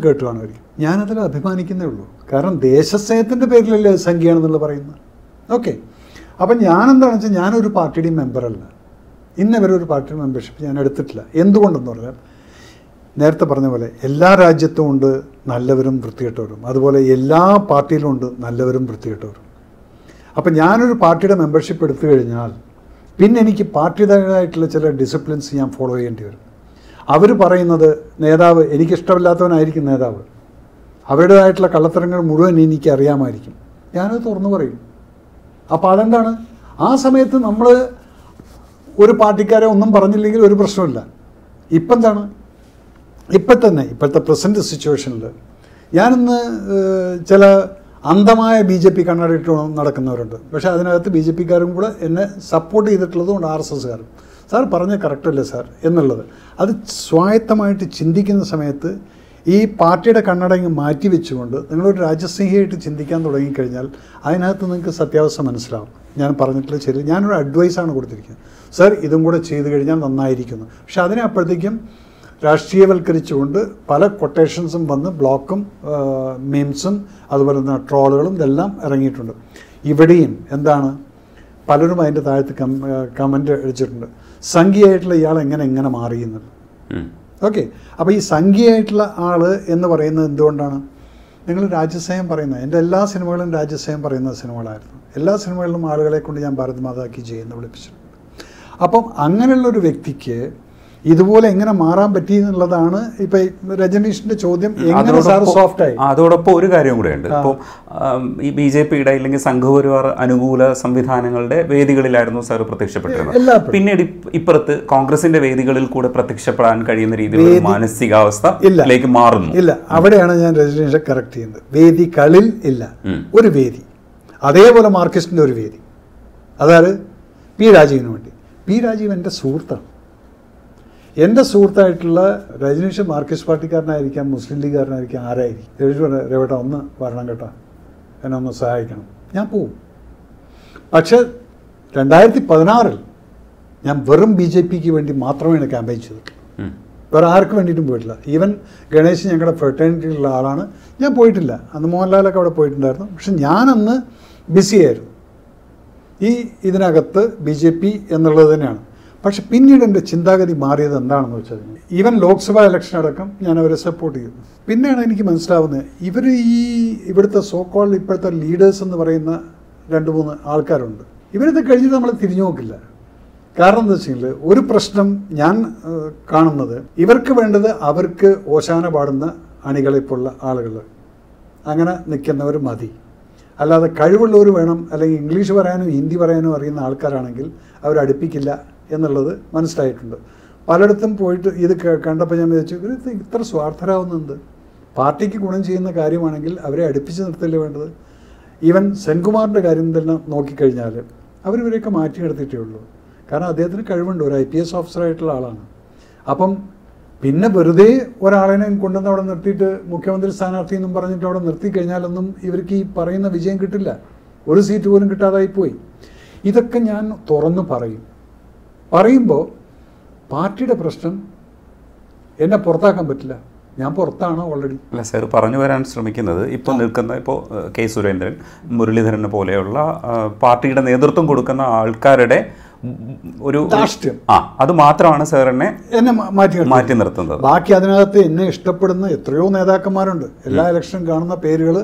കേട്ടു കാണുമായിരിക്കും ഞാനതിൽ അഭിമാനിക്കുന്നേ ഉള്ളൂ. കാരണം ദേശസ്നേഹത്തിന്റെ പേരിലല്ലേ സംഖ്യയാണെന്നുള്ളത് സംഖ്യയാണെന്നുള്ള പറയുന്നത്. ഓക്കെ. അപ്പം ഞാനെന്താണെന്ന് വെച്ചാൽ ഞാനൊരു പാർട്ടിയുടെയും മെമ്പറല്ല. ഇന്നവരെ ഒരു പാർട്ടിയുടെ മെമ്പർഷിപ്പ് ഞാൻ എടുത്തിട്ടില്ല. എന്തുകൊണ്ടെന്ന് പറഞ്ഞാൽ നേരത്തെ പറഞ്ഞ പോലെ എല്ലാ രാജ്യത്തും ഉണ്ട് നല്ലവരും വൃത്തികെട്ടവരും. അതുപോലെ എല്ലാ പാർട്ടിയിലും ഉണ്ട് നല്ലവരും വൃത്തികെട്ടവരും. അപ്പം ഞാനൊരു പാർട്ടിയുടെ മെമ്പർഷിപ്പ് എടുത്തു കഴിഞ്ഞാൽ പിന്നെ എനിക്ക് പാർട്ടിയുടേതായിട്ടുള്ള ചില ഡിസിപ്ലിൻസ് ഞാൻ ഫോളോ ചെയ്യേണ്ടി വരും. അവർ പറയുന്നത് നേതാവ് എനിക്കിഷ്ടമില്ലാത്തവനായിരിക്കും നേതാവ്. അവരുടേതായിട്ടുള്ള കള്ളത്തരങ്ങൾ മുഴുവൻ എനിക്ക് അറിയാമായിരിക്കും ഞാനത് തുറന്നു പറയും. അപ്പോൾ അതെന്താണ്? ആ സമയത്ത് നമ്മൾ ഒരു പാർട്ടിക്കാരെ ഒന്നും പറഞ്ഞില്ലെങ്കിൽ ഒരു പ്രശ്നമില്ല ഇപ്പം എന്താണ് ഇപ്പം തന്നെ ഇപ്പോഴത്തെ പ്രസന്റ് സിറ്റുവേഷനിൽ ഞാനിന്ന് ചില അന്ധമായ ബി ജെ പി കണ്ണാടിയിട്ട് നടക്കുന്നവരുണ്ട്. പക്ഷേ അതിനകത്ത് ബി ജെ പിക്കാരും കൂടെ എന്നെ സപ്പോർട്ട് ചെയ്തിട്ടുള്ളതുകൊണ്ട് ആർ എസ് എസ്കാരും സാർ പറഞ്ഞ കറക്റ്റല്ലേ സാർ എന്നുള്ളത്. അത് സ്വായത്തമായിട്ട് ചിന്തിക്കുന്ന സമയത്ത് ഈ പാർട്ടിയുടെ കണ്ണടങ്ങ് മാറ്റി വെച്ചുകൊണ്ട് നിങ്ങളൊരു രാജ്യസ്നേഹിയായിട്ട് ചിന്തിക്കാൻ തുടങ്ങിക്കഴിഞ്ഞാൽ അതിനകത്ത് നിങ്ങൾക്ക് സത്യാവസ്ഥ മനസ്സിലാവും. ഞാൻ പറഞ്ഞിട്ടുള്ള ശരി ഞാനൊരു അഡ്വൈസാണ് കൊടുത്തിരിക്കുന്നത്. സാർ ഇതും കൂടെ ചെയ്തു കഴിഞ്ഞാൽ നന്നായിരിക്കുന്നു. പക്ഷെ അതിനെ അപ്പോഴത്തേക്കും രാഷ്ട്രീയവൽക്കരിച്ചുകൊണ്ട് പല കൊട്ടേഷൻസും വന്ന് ബ്ലോക്കും മീംസും അതുപോലെ തന്നെ ട്രോളുകളും ഇതെല്ലാം ഇറങ്ങിയിട്ടുണ്ട്. ഇവിടെയും എന്താണ്? പലരും അതിന്റെ താഴത്ത് കമന്റ് അടിച്ചിട്ടുണ്ട്. സംഖ്യയായിട്ടുള്ള ഇയാൾ എങ്ങനെ എങ്ങനെ മാറിയെന്നത് ഉം. ഓക്കെ. അപ്പോൾ ഈ സംഖ്യയായിട്ടുള്ള ആൾ എന്ന് പറയുന്നത് എന്തുകൊണ്ടാണ്? നിങ്ങൾ രാജ്യസ്നേഹം പറയുന്നത് എന്റെ എല്ലാ സിനിമകളും രാജ്യസ്നേഹം പറയുന്ന സിനിമകളായിരുന്നു. എല്ലാ സിനിമകളിലും ആളുകളെ കൊണ്ട് ഞാൻ ഭാരത് മാതാക്കി ചെയ്യുന്ന വിളിപ്പിച്ചിട്ടുണ്ട്. അപ്പം അങ്ങനെയുള്ള ഒരു വ്യക്തിക്ക് ഇതുപോലെ എങ്ങനെ മാറാൻ പറ്റി എന്നുള്ളതാണ് ഇപ്പൊ രജനീഷിന്റെ ചോദ്യം എങ്ങനെ സാർ അതോടൊപ്പം- സോഫ്റ്റ് ആയി? അതോടൊപ്പം ഒരു കാര്യം കൂടെയുണ്ട് ഇപ്പോൾ ഈ ബി ജെ പിയുടെ അല്ലെങ്കിൽ സംഘപരിവാർ അനുകൂല സംവിധാനങ്ങളുടെ വേദികളിലായിരുന്നു സാർ പ്രത്യക്ഷപ്പെട്ടിരുന്നത്. പിന്നീട് ഇപ്പുറത്ത് കോൺഗ്രസിന്റെ വേദികളിൽ കൂടെ പ്രത്യക്ഷപ്പെടാൻ കഴിയുന്ന രീതിയിലുള്ള മാനസികാവസ്ഥ മാനസികാവസ്ഥയിലേക്ക് മാറുന്നു. ഇല്ല. അവിടെയാണ് ഞാൻ രജനീഷെ കറക്റ്റ് ചെയ്യുന്നത്. വേദികളിൽ ഇല്ല. ഒരു വേദി. അതേപോലെ മാർക്കിസ്റ്റിന്റെ ഒരു വേദി. അതായത് പി രാജീവിന് വേണ്ടി. പി രാജീവ് എന്റെ സുഹൃത്താണ്. എന്റെ സുഹൃത്തായിട്ടുള്ള രജനീഷ് മാർക്സിസ്റ്റ് പാർട്ടിക്കാരനായിരിക്കാം മുസ്ലിം ലീഗുകാരനായിരിക്കാം ആരായിരിക്കും? രജനീഷ് പറഞ്ഞു രവേട്ട ഒന്ന് വരണം കേട്ടോ. എന്നെ ഒന്ന് സഹായിക്കണം. ഞാൻ പോവും. പക്ഷേ രണ്ടായിരത്തി പതിനാറിൽ ഞാൻ വെറും ബി ജെ പിക്ക് വേണ്ടി മാത്രമാണ് ക്യാമ്പയിൻ ചെയ്തിട്ടുള്ളൂ. വേറെ ആർക്കും വേണ്ടിയിട്ടും പോയിട്ടില്ല. ഈവൻ ഗണേശ് ഞങ്ങളുടെ ഫെർട്ടേണിറ്റിയിലുള്ള ആളാണ്. ഞാൻ പോയിട്ടില്ല. അന്ന് മോഹൻലാലൊക്കെ അവിടെ പോയിട്ടുണ്ടായിരുന്നു. പക്ഷെ ഞാനന്ന് ബിസിയായിരുന്നു ഈ ഇതിനകത്ത് ബി ജെ പി എന്നുള്ളത് തന്നെയാണ്. പക്ഷെ പിന്നീട് എന്റെ ചിന്താഗതി മാറിയത് എന്താണെന്ന് വെച്ചാൽ ഈവൻ ലോക്സഭാ ഇലക്ഷൻ അടക്കം ഞാൻ അവരെ സപ്പോർട്ട് ചെയ്തു. പിന്നെയാണ് എനിക്ക് മനസ്സിലാവുന്നത് ഇവർ ഈ ഇവിടുത്തെ സോക്കോൾ ഇപ്പോഴത്തെ ലീഡേഴ്സ് എന്ന് പറയുന്ന രണ്ട് മൂന്ന് ആൾക്കാരുണ്ട്. ഇവരിത് കഴിഞ്ഞിട്ട് നമ്മൾ തിരിഞ്ഞു നോക്കില്ല. കാരണം എന്താ വെച്ചാൽ ഒരു പ്രശ്നം ഞാൻ കാണുന്നത് ഇവർക്ക് വേണ്ടത് അവർക്ക് ഓശാന പാടുന്ന അണികളിപ്പുള്ള ആളുകൾ. അങ്ങനെ നിൽക്കുന്നവർ മതി. അല്ലാതെ കഴിവുള്ളവർ വേണം അല്ലെങ്കിൽ ഇംഗ്ലീഷ് പറയാനും ഹിന്ദി പറയാനും അറിയുന്ന ആൾക്കാരാണെങ്കിൽ അവർ അടുപ്പിക്കില്ല. എന്നുള്ളത് മനസ്സിലായിട്ടുണ്ട്. പലയിടത്തും പോയിട്ട് ഇത് കണ്ടപ്പോൾ ഞാൻ വിചാരിച്ചു ഇത് ഇത്ര സ്വാർത്ഥരാകുന്നുണ്ട് പാർട്ടിക്ക് ഗുണം ചെയ്യുന്ന കാര്യമാണെങ്കിൽ അവരെ അടുപ്പിച്ച് നിർത്തല്ലേ വേണ്ടത്? ഈവൻ സെൻകുമാറിന്റെ കാര്യം തന്നെ നോക്കിക്കഴിഞ്ഞാൽ അവരിവരെയൊക്കെ മാറ്റിയെടുത്തിട്ടേ ഉള്ളൂ. കാരണം അദ്ദേഹത്തിന് കഴിവുണ്ട്. ഒരു ഐ പി എസ് ഓഫീസറായിട്ടുള്ള ആളാണ്. അപ്പം പിന്നെ വെറുതെ ഒരാളിനെ കൊണ്ടുവന്ന് അവിടെ നിർത്തിയിട്ട് മുഖ്യമന്ത്രി സ്ഥാനാർത്ഥി എന്നും പറഞ്ഞിട്ട് അവിടെ നിർത്തി കഴിഞ്ഞാലൊന്നും ഇവർക്ക് ഈ പറയുന്ന വിജയം കിട്ടില്ല. ഒരു സീറ്റ് പോലും കിട്ടാതായി പോയി ഇതൊക്കെ ഞാൻ തുറന്നു പറയും. പറയുമ്പോൾ പാർട്ടിയുടെ പ്രശ്നം എന്നെ പുറത്താക്കാൻ പറ്റില്ല. ഞാൻ പുറത്താണ് ഓൾറെഡി അല്ല സാർ പറഞ്ഞു വരാൻ ശ്രമിക്കുന്നത് ഇപ്പോൾ നിൽക്കുന്ന ഇപ്പോൾ കെ സുരേന്ദ്രൻ മുരളീധരനെ പോലെയുള്ള പാർട്ടിയുടെ നേതൃത്വം കൊടുക്കുന്ന ആൾക്കാരുടെ ഒരു. ആ അത് മാത്രമാണ് സാറിനെ എന്നെ മാറ്റി. മാറ്റി നിർത്തുന്നത്. ബാക്കി അതിനകത്ത് എന്നെ ഇഷ്ടപ്പെടുന്ന എത്രയോ നേതാക്കന്മാരുണ്ട്. എല്ലാ ഇലക്ഷനും കാണുന്ന പേരുകൾ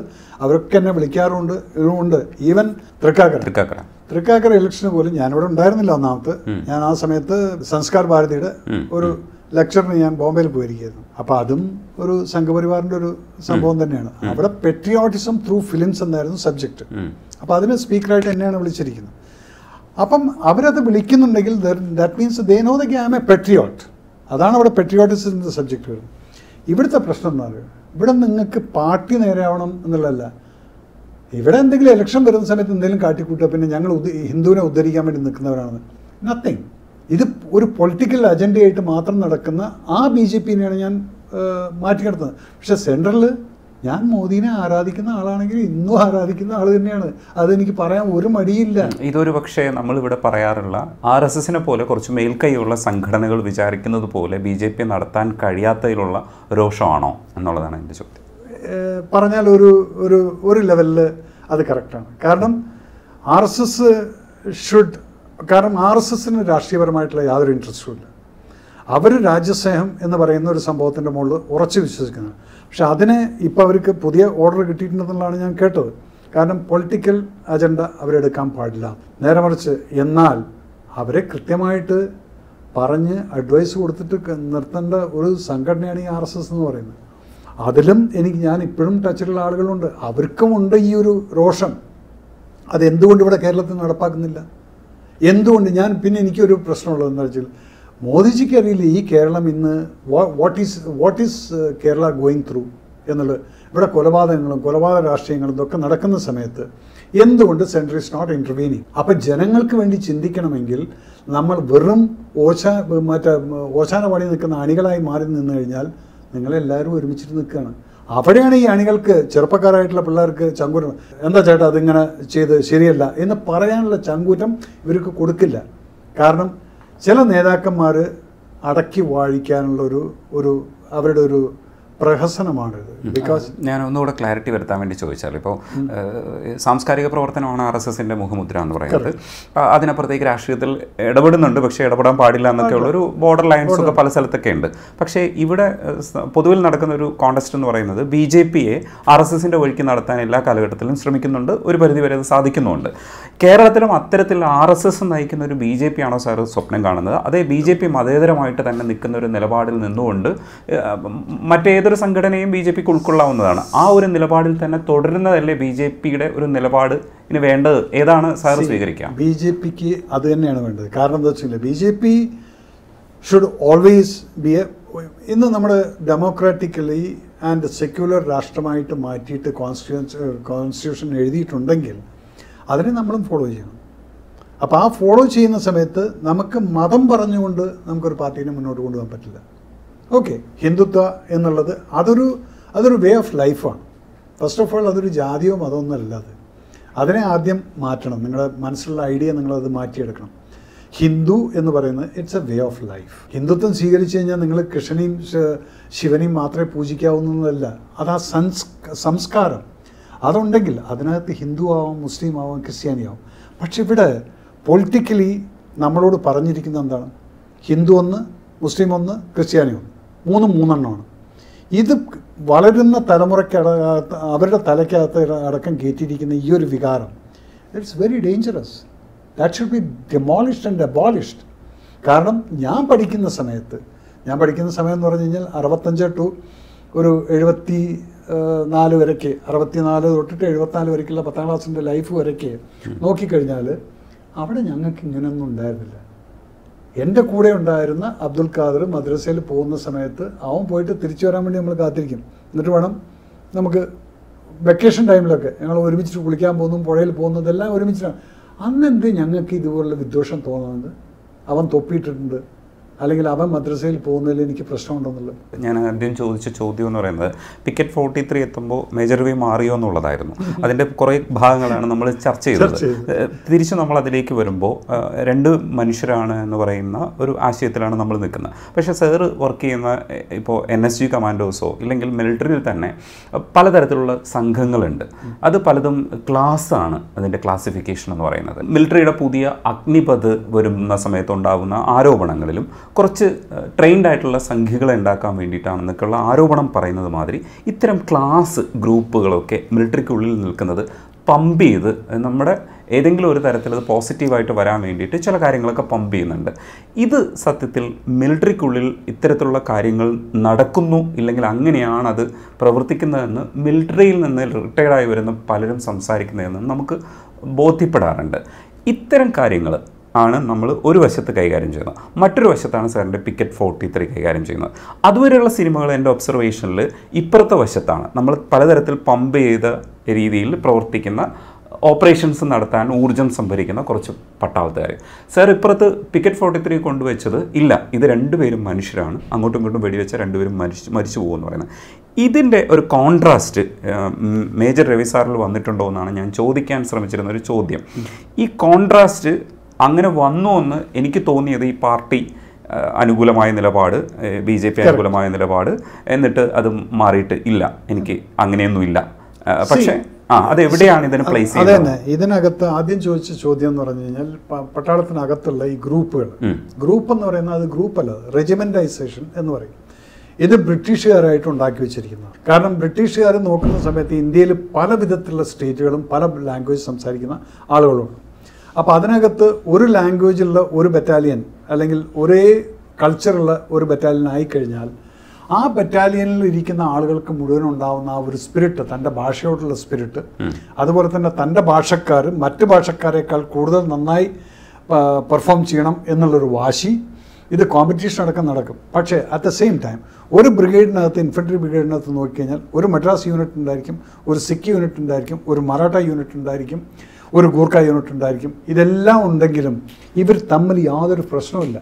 അവരൊക്കെ എന്നെ വിളിക്കാറുണ്ട് ഇതുമുണ്ട് ഈവൻ തൃക്കാക്കര. തൃക്കാക്കര. തൃക്കാക്കര ഇലക്ഷന് പോലും ഞാനിവിടെ ഉണ്ടായിരുന്നില്ല ഒന്നാമത്തെ ഞാൻ ആ സമയത്ത് സംസ്കാർ ഭാരതിയുടെ ഒരു ലെക്ചറിന് ഞാൻ ബോംബെയിൽ പോയിരിക്കുന്നു അപ്പോൾ അതും ഒരു സംഘപരിവാറിന്റെ ഒരു സംഭവം തന്നെയാണ്. അവിടെ പെട്രിയോട്ടിസം ത്രൂ ഫിലിംസ് എന്നായിരുന്നു സബ്ജക്റ്റ് അപ്പൊ അപ്പോൾ അതിന് സ്പീക്കറായിട്ട് എന്നെയാണ് വിളിച്ചിരിക്കുന്നത്. അപ്പം അവരത് വിളിക്കുന്നുണ്ടെങ്കിൽ that means they know the I A patriot അതാണ് അവിടെ പെട്രിയോട്ടിസത്തിന്റെ സബ്ജക്റ്റ് വരുന്നത്. ഇവിടുത്തെ പ്രശ്നം എന്ന് പറയുന്നത് ഇവിടെ നിങ്ങൾക്ക് പാർട്ടി നേരെയാവണം എന്നുള്ളതല്ല. ഇവിടെ എന്തെങ്കിലും ഇലക്ഷൻ വരുന്ന സമയത്ത് എന്തെങ്കിലും കാട്ടിക്കൂട്ടുക പിന്നെ ഞങ്ങൾ ഹിന്ദുവിനെ ഉദ്ധരിക്കാൻ വേണ്ടി നിൽക്കുന്നവരാണ്. നത്തിങ് ഇത് ഒരു പൊളിറ്റിക്കൽ അജണ്ടയായിട്ട് മാത്രം നടക്കുന്ന ആ ബി ജെ പിന്നെയാണ് ഞാൻ മാറ്റിക്കിടത്തുന്നത് പക്ഷേ സെൻട്രലിൽ ഞാൻ മോദിനെ ആരാധിക്കുന്ന ആളാണെങ്കിൽ ഇന്നും ആരാധിക്കുന്ന ആൾ തന്നെയാണ്. അതെനിക്ക് പറയാൻ ഒരു മടിയില്ല. ഇതൊരു പക്ഷേ നമ്മളിവിടെ പറയാറുള്ള ആർ എസ് എസിനെ പോലെ കുറച്ച് മേൽക്കൈയുള്ള സംഘടനകൾ വിചാരിക്കുന്നത് പോലെ ബി ജെ പി നടത്താൻ കഴിയാത്തതിലുള്ള രോഷമാണോ എന്നുള്ളതാണ് എന്റെ ചോദ്യം. പറഞ്ഞാൽ ഒരു ഒരു ഒരു ലെവലിൽ അത് കറക്റ്റാണ്. കാരണം ആർ എസ് എസ് ഷുഡ് കാരണം ആർ എസ് എസിന് രാഷ്ട്രീയപരമായിട്ടുള്ള യാതൊരു ഇൻട്രസ്റ്റും ഇല്ല. അവർ രാജ്യസ്നേഹം എന്ന് പറയുന്ന ഒരു സംഭവത്തിന്റെ മുകളിൽ ഉറച്ചു വിശ്വസിക്കുന്നത് പക്ഷെ അതിനെ ഇപ്പോൾ അവർക്ക് പുതിയ ഓർഡർ കിട്ടിയിട്ടുണ്ടെന്നുള്ളതാണ് ഞാൻ കേട്ടത്. കാരണം പൊളിറ്റിക്കൽ അജണ്ട അവരെടുക്കാൻ പാടില്ല. നേരെ മറിച്ച് എന്നാൽ അവരെ കൃത്യമായിട്ട് പറഞ്ഞ് അഡ്വൈസ് കൊടുത്തിട്ട് നിർത്തേണ്ട ഒരു സംഘടനയാണ് ഈ ആർ എസ് എസ് എന്ന് പറയുന്നത്. അതിലും എനിക്ക് ഞാൻ ഇപ്പോഴും ടച്ചിലുള്ള ആളുകളുണ്ട്. അവർക്കും ഉണ്ട് ഈ ഒരു രോഷം. അതെന്തുകൊണ്ട് ഇവിടെ കേരളത്തിൽ നടപ്പാക്കുന്നില്ല? എന്തുകൊണ്ട്? ഞാൻ പിന്നെ എനിക്കൊരു പ്രശ്നമുള്ളത് എന്താ വെച്ചാൽ മോദിജിക്ക് അറിയില്ല ഈ കേരളം ഇന്ന് what is what is Kerala going through എന്നുള്ളത്? ഇവിടെ കൊലപാതകങ്ങളും കൊലപാതക രാഷ്ട്രീയങ്ങളും ഇതൊക്കെ നടക്കുന്ന സമയത്ത് എന്തുകൊണ്ട് സെൻട്രൽ ഇസ് നോട്ട് ഇന്റർവീനിങ് അപ്പം ജനങ്ങൾക്ക് വേണ്ടി ചിന്തിക്കണമെങ്കിൽ നമ്മൾ വെറും ഓശാ മറ്റേ ഓശാന പണി നിൽക്കുന്ന അണികളായി മാറി നിന്ന് കഴിഞ്ഞാൽ നിങ്ങളെല്ലാവരും ഒരുമിച്ചിട്ട് നിൽക്കുകയാണ്. അവിടെയാണ് ഈ അണികൾക്ക് ചെറുപ്പക്കാരായിട്ടുള്ള പിള്ളേർക്ക് ചങ്കൂറ്റം എന്താ ചേട്ടാ അതിങ്ങനെ ചെയ്ത് ശരിയല്ല എന്ന് പറയാനുള്ള ചങ്കൂറ്റം ഇവർക്ക് കൊടുക്കില്ല. കാരണം ചില നേതാക്കന്മാർ അടക്കി വാഴിക്കാനുള്ള ഒരു ഒരു അവരുടെ ഒരു പ്രഹസനമാണിത്. ബിക്കോസ് ഞാൻ ഒന്നുകൂടെ ക്ലാരിറ്റി വരുത്താൻ വേണ്ടി ചോദിച്ചാൽ ഇപ്പോൾ സാംസ്കാരിക പ്രവർത്തനമാണ് ആർ എസ് എസിന്റെ മുഖമുദ്ര എന്ന് പറയുന്നത്. അതിനപ്പുറത്തേക്ക് രാഷ്ട്രീയത്തിൽ ഇടപെടുന്നുണ്ട് പക്ഷേ ഇടപെടാൻ പാടില്ല എന്നൊക്കെ ഉള്ള ഒരു ബോർഡർ ലൈൻസ് ഒക്കെ പല സ്ഥലത്തൊക്കെ ഉണ്ട്. പക്ഷേ ഇവിടെ പൊതുവിൽ നടക്കുന്ന ഒരു കോണ്ടസ്റ്റ് എന്ന് പറയുന്നത് ബി ജെ പിയെ ആർ എസ് എസിന്റെ വഴിക്ക് നടത്താൻ എല്ലാ കാലഘട്ടത്തിലും ശ്രമിക്കുന്നുണ്ട് ഒരു പരിധിവരെ അത് സാധിക്കുന്നുണ്ട് കേരളത്തിലും അത്തരത്തിൽ ആർ എസ് എസ് നയിക്കുന്ന ഒരു ബി ജെ പി ആണോ സാർ സ്വപ്നം കാണുന്നത്? അതേ ബി ജെ പി മതേതരമായിട്ട് തന്നെ നിൽക്കുന്ന ഒരു നിലപാടിൽ നിന്നുകൊണ്ട് ഏഹ്, മറ്റേതൊരു സംഘടനയും ബി ജെ പിക്ക് ഉൾക്കൊള്ളാവുന്നതാണ്. ആ ഒരു നിലപാടിൽ തന്നെ തുടരുന്നതല്ലേ ബി ജെ പിയുടെ ഒരു നിലപാട് ഇനി വേണ്ടത്? ഏതാണ് സാർ സ്വീകരിക്കാം ബി ജെ പിക്ക് അത് തന്നെയാണ് വേണ്ടത്. കാരണം എന്താ വെച്ചാൽ B J P should always be a ഇന്ന് നമ്മൾ ഡെമോക്രാറ്റിക്കലി ആൻഡ് സെക്യുലർ രാഷ്ട്രമായിട്ട് മാറ്റിയിട്ട് കോൺസ്റ്റിറ്റ്യൂൻസ് കോൺസ്റ്റിറ്റ്യൂഷൻ എഴുതിയിട്ടുണ്ടെങ്കിൽ അതിനെ നമ്മളും ഫോളോ ചെയ്യണം. അപ്പോൾ ആ ഫോളോ ചെയ്യുന്ന സമയത്ത് നമുക്ക് മതം പറഞ്ഞുകൊണ്ട് നമുക്കൊരു പാർട്ടീനെ മുന്നോട്ട് കൊണ്ടുപോകാൻ പറ്റില്ല. ഓക്കെ ഹിന്ദുത്വ എന്നുള്ളത് അതൊരു അതൊരു വേ ഓഫ് ലൈഫാണ് ഫസ്റ്റ് ഓഫ് ഓൾ അതൊരു ജാതിയോ മതമൊന്നും അല്ല അത്. അതിനെ ആദ്യം മാറ്റണം. നിങ്ങളുടെ മനസ്സിലുള്ള ഐഡിയ നിങ്ങളത് മാറ്റിയെടുക്കണം. ഹിന്ദു എന്ന് പറയുന്നത് it's a way of life ഹിന്ദുത്വം സ്വീകരിച്ചു കഴിഞ്ഞാൽ നിങ്ങൾ കൃഷ്ണനെയും ശിവനെയും മാത്രമേ പൂജിക്കാവുന്നതല്ല. അത് ആ സംസ് സംസ്കാരം. അതുണ്ടെങ്കിൽ അതിനകത്ത് ഹിന്ദു ആവാം മുസ്ലിം ആവാം ക്രിസ്ത്യാനി ആവാം. പക്ഷെ ഇവിടെ പൊളിറ്റിക്കലി നമ്മളോട് പറഞ്ഞിരിക്കുന്നത് എന്താണ്? ഹിന്ദു ഒന്ന് മുസ്ലിം ഒന്ന് ക്രിസ്ത്യാനി ഒന്ന്. മൂന്നും മൂന്നെണ്ണമാണ്. ഇത് വളരുന്ന തലമുറയ്ക്ക് അവരുടെ തലയ്ക്കകത്ത് അടക്കം കയറ്റിയിരിക്കുന്ന ഈ ഒരു വികാരം it's very dangerous that should be demolished and abolished കാരണം ഞാൻ പഠിക്കുന്ന സമയത്ത് ഞാൻ പഠിക്കുന്ന സമയം എന്ന് പറഞ്ഞു കഴിഞ്ഞാൽ അറുപത്തഞ്ച് ടു ഒരു എഴുപത്തി നാല് വരയ്ക്ക് അറുപത്തിനാല് തൊട്ടിട്ട് എഴുപത്തിനാല് വരയ്ക്കുള്ള പത്താം ക്ലാസ്സിന്റെ ലൈഫ് വരയ്ക്ക് നോക്കിക്കഴിഞ്ഞാൽ അവിടെ ഞങ്ങൾക്ക് ഇങ്ങനെയൊന്നും ഉണ്ടായിരുന്നില്ല. എന്റെ കൂടെ ഉണ്ടായിരുന്ന അബ്ദുൽ ഖാദർ മദ്രസയിൽ പോകുന്ന സമയത്ത് അവൻ പോയിട്ട് തിരിച്ചു വരാൻ വേണ്ടി നമ്മൾ കാത്തിരിക്കും. എന്നിട്ട് വേണം നമുക്ക് വെക്കേഷൻ ടൈമിലൊക്കെ ഞങ്ങൾ ഒരുമിച്ച് കുളിക്കാൻ പോകുന്നു പുഴയിൽ പോകുന്നതെല്ലാം ഒരുമിച്ചാണ് അന്ന് എന്ത് ഞങ്ങൾക്ക് ഇതുപോലുള്ള വിദ്വേഷം തോന്നുന്നത്? അവൻ തൊപ്പിയിട്ടിട്ടുണ്ട്. അല്ലെങ്കിൽ അവൻ മദ്രസയിൽ പോകുന്നതിൽ എനിക്ക് പ്രശ്നമുണ്ടെന്നുള്ളത്. ഞാൻ ആദ്യം ചോദിച്ച ചോദ്യം എന്ന് പറയുന്നത് പിക്കറ്റ് ഫോർട്ടി ത്രീ എത്തുമ്പോൾ മേജർ വി മാറിയോ എന്നുള്ളതായിരുന്നു. അതിന്റെ കുറേ ഭാഗങ്ങളാണ് നമ്മൾ ചർച്ച ചെയ്തത്. തിരിച്ച് നമ്മൾ അതിലേക്ക് വരുമ്പോൾ രണ്ട് മനുഷ്യരാണ് എന്ന് പറയുന്ന ഒരു ആശയത്തിലാണ് നമ്മൾ നിൽക്കുന്നത്. പക്ഷേ സാറ് വർക്ക് ചെയ്യുന്ന ഇപ്പോൾ എൻ എസ് ജി കമാൻഡോസോ ഇല്ലെങ്കിൽ മിലിറ്ററിയിൽ തന്നെ പലതരത്തിലുള്ള സംഘങ്ങളുണ്ട്. അത് പലതും ക്ലാസ് ആണ് അതിന്റെ ക്ലാസിഫിക്കേഷൻ എന്ന് പറയുന്നത്. മിലിറ്ററിയുടെ പുതിയ അഗ്നിപത് വരുന്ന സമയത്തുണ്ടാകുന്ന ആരോപണങ്ങളിലും കുറച്ച് ട്രെയിൻഡ് ആയിട്ടുള്ള സംഖ്യകളെ ഉണ്ടാക്കാൻ വേണ്ടിയിട്ടാണെന്നൊക്കെയുള്ള ആരോപണം പറയുന്നത് മാതിരി ഇത്തരം ക്ലാസ് ഗ്രൂപ്പുകളൊക്കെ മിലിറ്ററിക്കുള്ളിൽ നിൽക്കുന്നത് പമ്പ് ചെയ്ത് നമ്മുടെ ഏതെങ്കിലും ഒരു തരത്തിൽ അത് പോസിറ്റീവായിട്ട് വരാൻ വേണ്ടിയിട്ട് ചില കാര്യങ്ങളൊക്കെ പമ്പ് ചെയ്യുന്നുണ്ട്. ഇത് സത്യത്തിൽ മിലിറ്ററിക്കുള്ളിൽ ഇത്തരത്തിലുള്ള കാര്യങ്ങൾ നടക്കുന്നു ഇല്ലെങ്കിൽ അങ്ങനെയാണ് അത് പ്രവർത്തിക്കുന്നതെന്ന് മിലിറ്ററിയിൽ നിന്ന് റിട്ടയർഡായി വരുന്ന പലരും സംസാരിക്കുന്നതെന്ന് നമുക്ക് ബോധ്യപ്പെടാറുണ്ട്. ഇത്തരം കാര്യങ്ങൾ ആണ് നമ്മൾ ഒരു വശത്ത് കൈകാര്യം ചെയ്യുന്നത്. മറ്റൊരു വശത്താണ് സാറിന്റെ പിക്കറ്റ് ഫോർട്ടി ത്രീ കൈകാര്യം ചെയ്യുന്നത്. അതുവരെയുള്ള സിനിമകൾ എന്റെ ഒബ്സർവേഷനിൽ ഇപ്പുറത്തെ വശത്താണ്. നമ്മൾ പലതരത്തിൽ പമ്പ് ചെയ്ത രീതിയിൽ പ്രവർത്തിക്കുന്ന ഓപ്പറേഷൻസ് നടത്താൻ ഊർജം സംഭരിക്കുന്ന കുറച്ച് പട്ടാളത്തുകാർ. സാർ ഇപ്പുറത്ത് പിക്കറ്റ് ഫോർട്ടി ത്രീ കൊണ്ടുവച്ചത് ഇല്ല. ഇത് രണ്ടുപേരും മനുഷ്യരാണ്. അങ്ങോട്ടും ഇങ്ങോട്ടും വെടിവെച്ച രണ്ടുപേരും മരിച്ചു മരിച്ചു പോകുമെന്ന് പറയുന്നത്. ഇതിന്റെ ഒരു കോൺട്രാസ്റ്റ് മേജർ രവി സാറിൽ വന്നിട്ടുണ്ടോ എന്നാണ് ഞാൻ ചോദിക്കാൻ ശ്രമിച്ചിരുന്ന ഒരു ചോദ്യം. ഈ കോൺട്രാസ്റ്റ് അങ്ങനെ വന്നു എന്ന് എനിക്ക് തോന്നിയത് ഈ പാർട്ടി അനുകൂലമായ നിലപാട് ബി ജെ പി അനുകൂലമായ നിലപാട്. എന്നിട്ട് അത് മാറിയിട്ട് ഇല്ല. എനിക്ക് അങ്ങനെയൊന്നുമില്ല പക്ഷേ ആ അത് എവിടെയാണ് ഇതിന് പ്ലേസ് അതെ ചെയ്യുന്നത്? തന്നെ. ഇതിനകത്ത് ആദ്യം ചോദിച്ച ചോദ്യം എന്ന് പറഞ്ഞു കഴിഞ്ഞാൽ പട്ടാളത്തിനകത്തുള്ള ഈ ഗ്രൂപ്പുകൾ. ഗ്രൂപ്പ് എന്ന് പറയുന്നത് അത് ഗ്രൂപ്പ് അല്ല റെജിമെന്റൈസേഷൻ എന്ന് പറയും. ഇത് ബ്രിട്ടീഷുകാരായിട്ട് ഉണ്ടാക്കി വെച്ചിരിക്കുന്നത് കാരണം ബ്രിട്ടീഷുകാർ നോക്കുന്ന സമയത്ത് ഇന്ത്യയിൽ പല വിധത്തിലുള്ള സ്റ്റേറ്റുകളും പല ലാംഗ്വേജ് സംസാരിക്കുന്ന ആളുകളുണ്ട്. അപ്പോൾ അതിനകത്ത് ഒരു ലാംഗ്വേജുള്ള ഒരു ബറ്റാലിയൻ അല്ലെങ്കിൽ ഒരേ കൾച്ചറുള്ള ഒരു ബറ്റാലിയൻ ആയിക്കഴിഞ്ഞാൽ ആ ബറ്റാലിയനിൽ ഇരിക്കുന്ന ആളുകൾക്ക് മുഴുവൻ ഉണ്ടാവുന്ന ആ ഒരു സ്പിരിറ്റ് തന്റെ ഭാഷയോടുള്ള സ്പിരിറ്റ് അതുപോലെ തന്നെ തന്റെ ഭാഷക്കാർ മറ്റ് ഭാഷക്കാരേക്കാൾ കൂടുതൽ നന്നായി പെർഫോം ചെയ്യണം എന്നുള്ളൊരു വാശി ഇത് കോമ്പറ്റീഷൻ അടക്കം നടക്കും. പക്ഷേ അറ്റ് ദ സെയിം ടൈം ഒരു ബ്രിഗേഡിനകത്ത് ഇൻഫൻട്രി ബ്രിഗേഡിനകത്ത് നോക്കിക്കഴിഞ്ഞാൽ ഒരു മദ്രാസ് യൂണിറ്റ് ഉണ്ടായിരിക്കും ഒരു സിഖ് യൂണിറ്റ് ഉണ്ടായിരിക്കും ഒരു മറാഠ യൂണിറ്റ് ഉണ്ടായിരിക്കും ഒരു ഗൂർഖ യൂണിറ്റ് ഉണ്ടായിരിക്കും ഇതെല്ലാം ഉണ്ടെങ്കിലും ഇവർ തമ്മിൽ യാതൊരു പ്രശ്നവുമില്ല.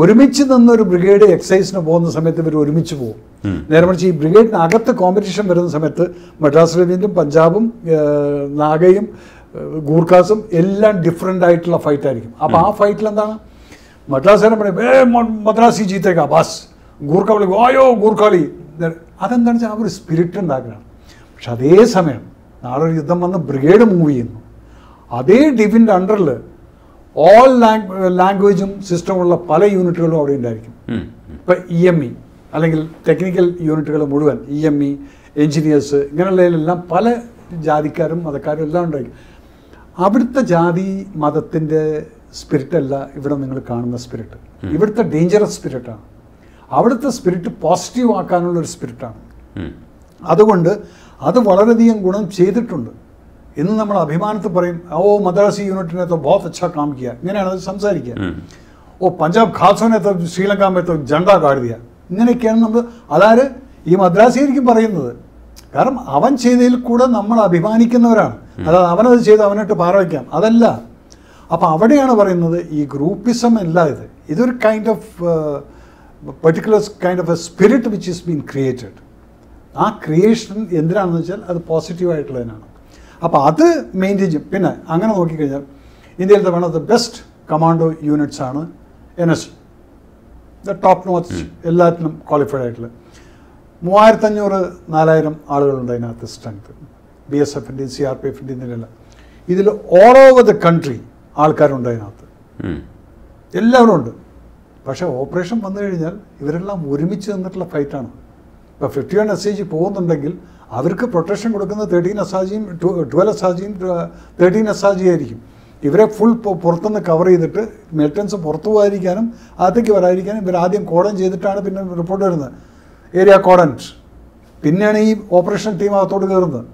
ഒരുമിച്ച് നിന്നൊരു ബ്രിഗേഡ് എക്സൈസിന് പോകുന്ന സമയത്ത് ഇവർ ഒരുമിച്ച് പോകും. നേരെ മറിച്ച് ഈ ബ്രിഗേഡിന് അകത്ത് കോമ്പറ്റീഷൻ വരുന്ന സമയത്ത് മദ്രാസ് റെവീനും പഞ്ചാബും നാഗയും ഗൂർഖാസും എല്ലാം ഡിഫറെന്റ് ആയിട്ടുള്ള ഫൈറ്റ് ആയിരിക്കും. അപ്പോൾ ആ ഫൈറ്റിൽ എന്താണ്? മദ്രാസുകാരൻ പറയും ഏ മദ്രാസി ജീത്തേക്കാ ബാസ്. ഗൂർഖ വിളിക്കും ആയോ ഗൂർഖാളി. അതെന്താണെന്ന് വെച്ചാൽ ആ ഒരു സ്പിരിറ്റ് ഉണ്ടാക്കുകയാണ് പക്ഷെ അതേ സമയം നാളെ ഒരു യുദ്ധം വന്ന് ബ്രിഗേഡ് മൂവ് ചെയ്യുന്നു. അതേ ഡിവിന്റെ അണ്ടറിൽ ഓൾ ലാംഗ്വേജും സിസ്റ്റമുള്ള പല യൂണിറ്റുകളും അവിടെ ഉണ്ടായിരിക്കും. ഇപ്പം ഇ എം ഇ അല്ലെങ്കിൽ ടെക്നിക്കൽ യൂണിറ്റുകൾ മുഴുവൻ ഇ എം ഇ എഞ്ചിനീയേഴ്സ് ഇങ്ങനെയുള്ളതിലെല്ലാം പല ജാതിക്കാരും മതക്കാരും എല്ലാം ഉണ്ടായിരിക്കും. അവിടുത്തെ ജാതി മതത്തിന്റെ സ്പിരിറ്റല്ല ഇവിടെ നിങ്ങൾ കാണുന്ന സ്പിരിറ്റ് ഇവിടുത്തെ ഡേഞ്ചറസ് സ്പിരിറ്റാണ് അവിടുത്തെ സ്പിരിറ്റ് പോസിറ്റീവ് ആക്കാനുള്ള ഒരു സ്പിരിറ്റാണ് അതുകൊണ്ട് അത് വളരെയധികം ഗുണം ചെയ്തിട്ടുണ്ട്. ഇന്ന് നമ്മൾ അഭിമാനത്തിൽ പറയും ഓ മദ്രാസി യൂണിറ്റിനെ तो बहुत अच्छा काम किया ഇങ്ങനെയാണ് അത് സംസാരിക്കുക ഉം. ഓ പഞ്ചാബ് ഖാസോനെ तो ശ്രീലങ്ക में तो झंडा गाड़ दिया ഇങ്ങനെയൊക്കെയാണ് നമ്മൾ അതായത് ഈ മദ്രാസിയായിരിക്കും പറയുന്നത് കാരണം അവൻ ചെയ്തതിൽ കൂടെ നമ്മൾ അഭിമാനിക്കുന്നവരാണ് അതായത് അവനത് ചെയ്ത് അവനിട്ട് പാറ വയ്ക്കാം അതല്ല അപ്പം അവിടെയാണ് പറയുന്നത് ഈ ഗ്രൂപ്പിസം അല്ല ഇത് ഇതൊരു kind of particular kind of a spirit which is been created ആ ക്രിയേഷൻ എന്തിനാണെന്ന് വെച്ചാൽ അത് പോസിറ്റീവായിട്ടുള്ളതിനാണ് അപ്പോൾ അത് മെയിന്റെയിൻ ചെയ്യും. പിന്നെ അങ്ങനെ നോക്കിക്കഴിഞ്ഞാൽ ഇന്ത്യയിലത്തെ one of the best commando units ആണ് N S the top notch എല്ലാത്തിനും ക്വാളിഫൈഡ് ആയിട്ടുള്ള. മൂവായിരത്തഞ്ഞൂറ് നാലായിരം ആളുകളുണ്ട് അതിനകത്ത് സ്ട്രെങ്ത് ബി എസ് എഫിന്റെയും സി ആർ പി എഫിന്റെയും ഇതിലെല്ലാം ഇതിൽ ഓൾ ഓവർ ദ കൺട്രി ആൾക്കാരുണ്ട് അതിനകത്ത്. എല്ലാവരും ഉണ്ട്. പക്ഷേ ഓപ്പറേഷൻ വന്നു കഴിഞ്ഞാൽ ഇവരെല്ലാം ഒരുമിച്ച് നിന്നിട്ടുള്ള ഫൈറ്റാണ് ഇപ്പോൾ ഫിഫ്റ്റി വൺ എസ് ജി പോകുന്നുണ്ടെങ്കിൽ അവർക്ക് പ്രൊട്ടക്ഷൻ കൊടുക്കുന്നത് തേർട്ടീൻ അസാജിയും ട്വൽവ് അസാജിയും തേർട്ടീൻ എസാജി ആയിരിക്കും. ഇവരെ ഫുൾ പുറത്തുനിന്ന് കവർ ചെയ്തിട്ട് മിലിറ്റൻസ് പുറത്തു പോകാതിരിക്കാനും അകത്തേക്ക് വരാതിരിക്കാനും ഇവർ ആദ്യം കോഡൻ ചെയ്തിട്ടാണ് പിന്നെ റിപ്പോർട്ട് വരുന്നത്. ഏരിയ കോഡന്റ് പിന്നെയാണ് ഈ ഓപ്പറേഷൻ ടീം അകത്തോട്ട് കയറുന്നത്.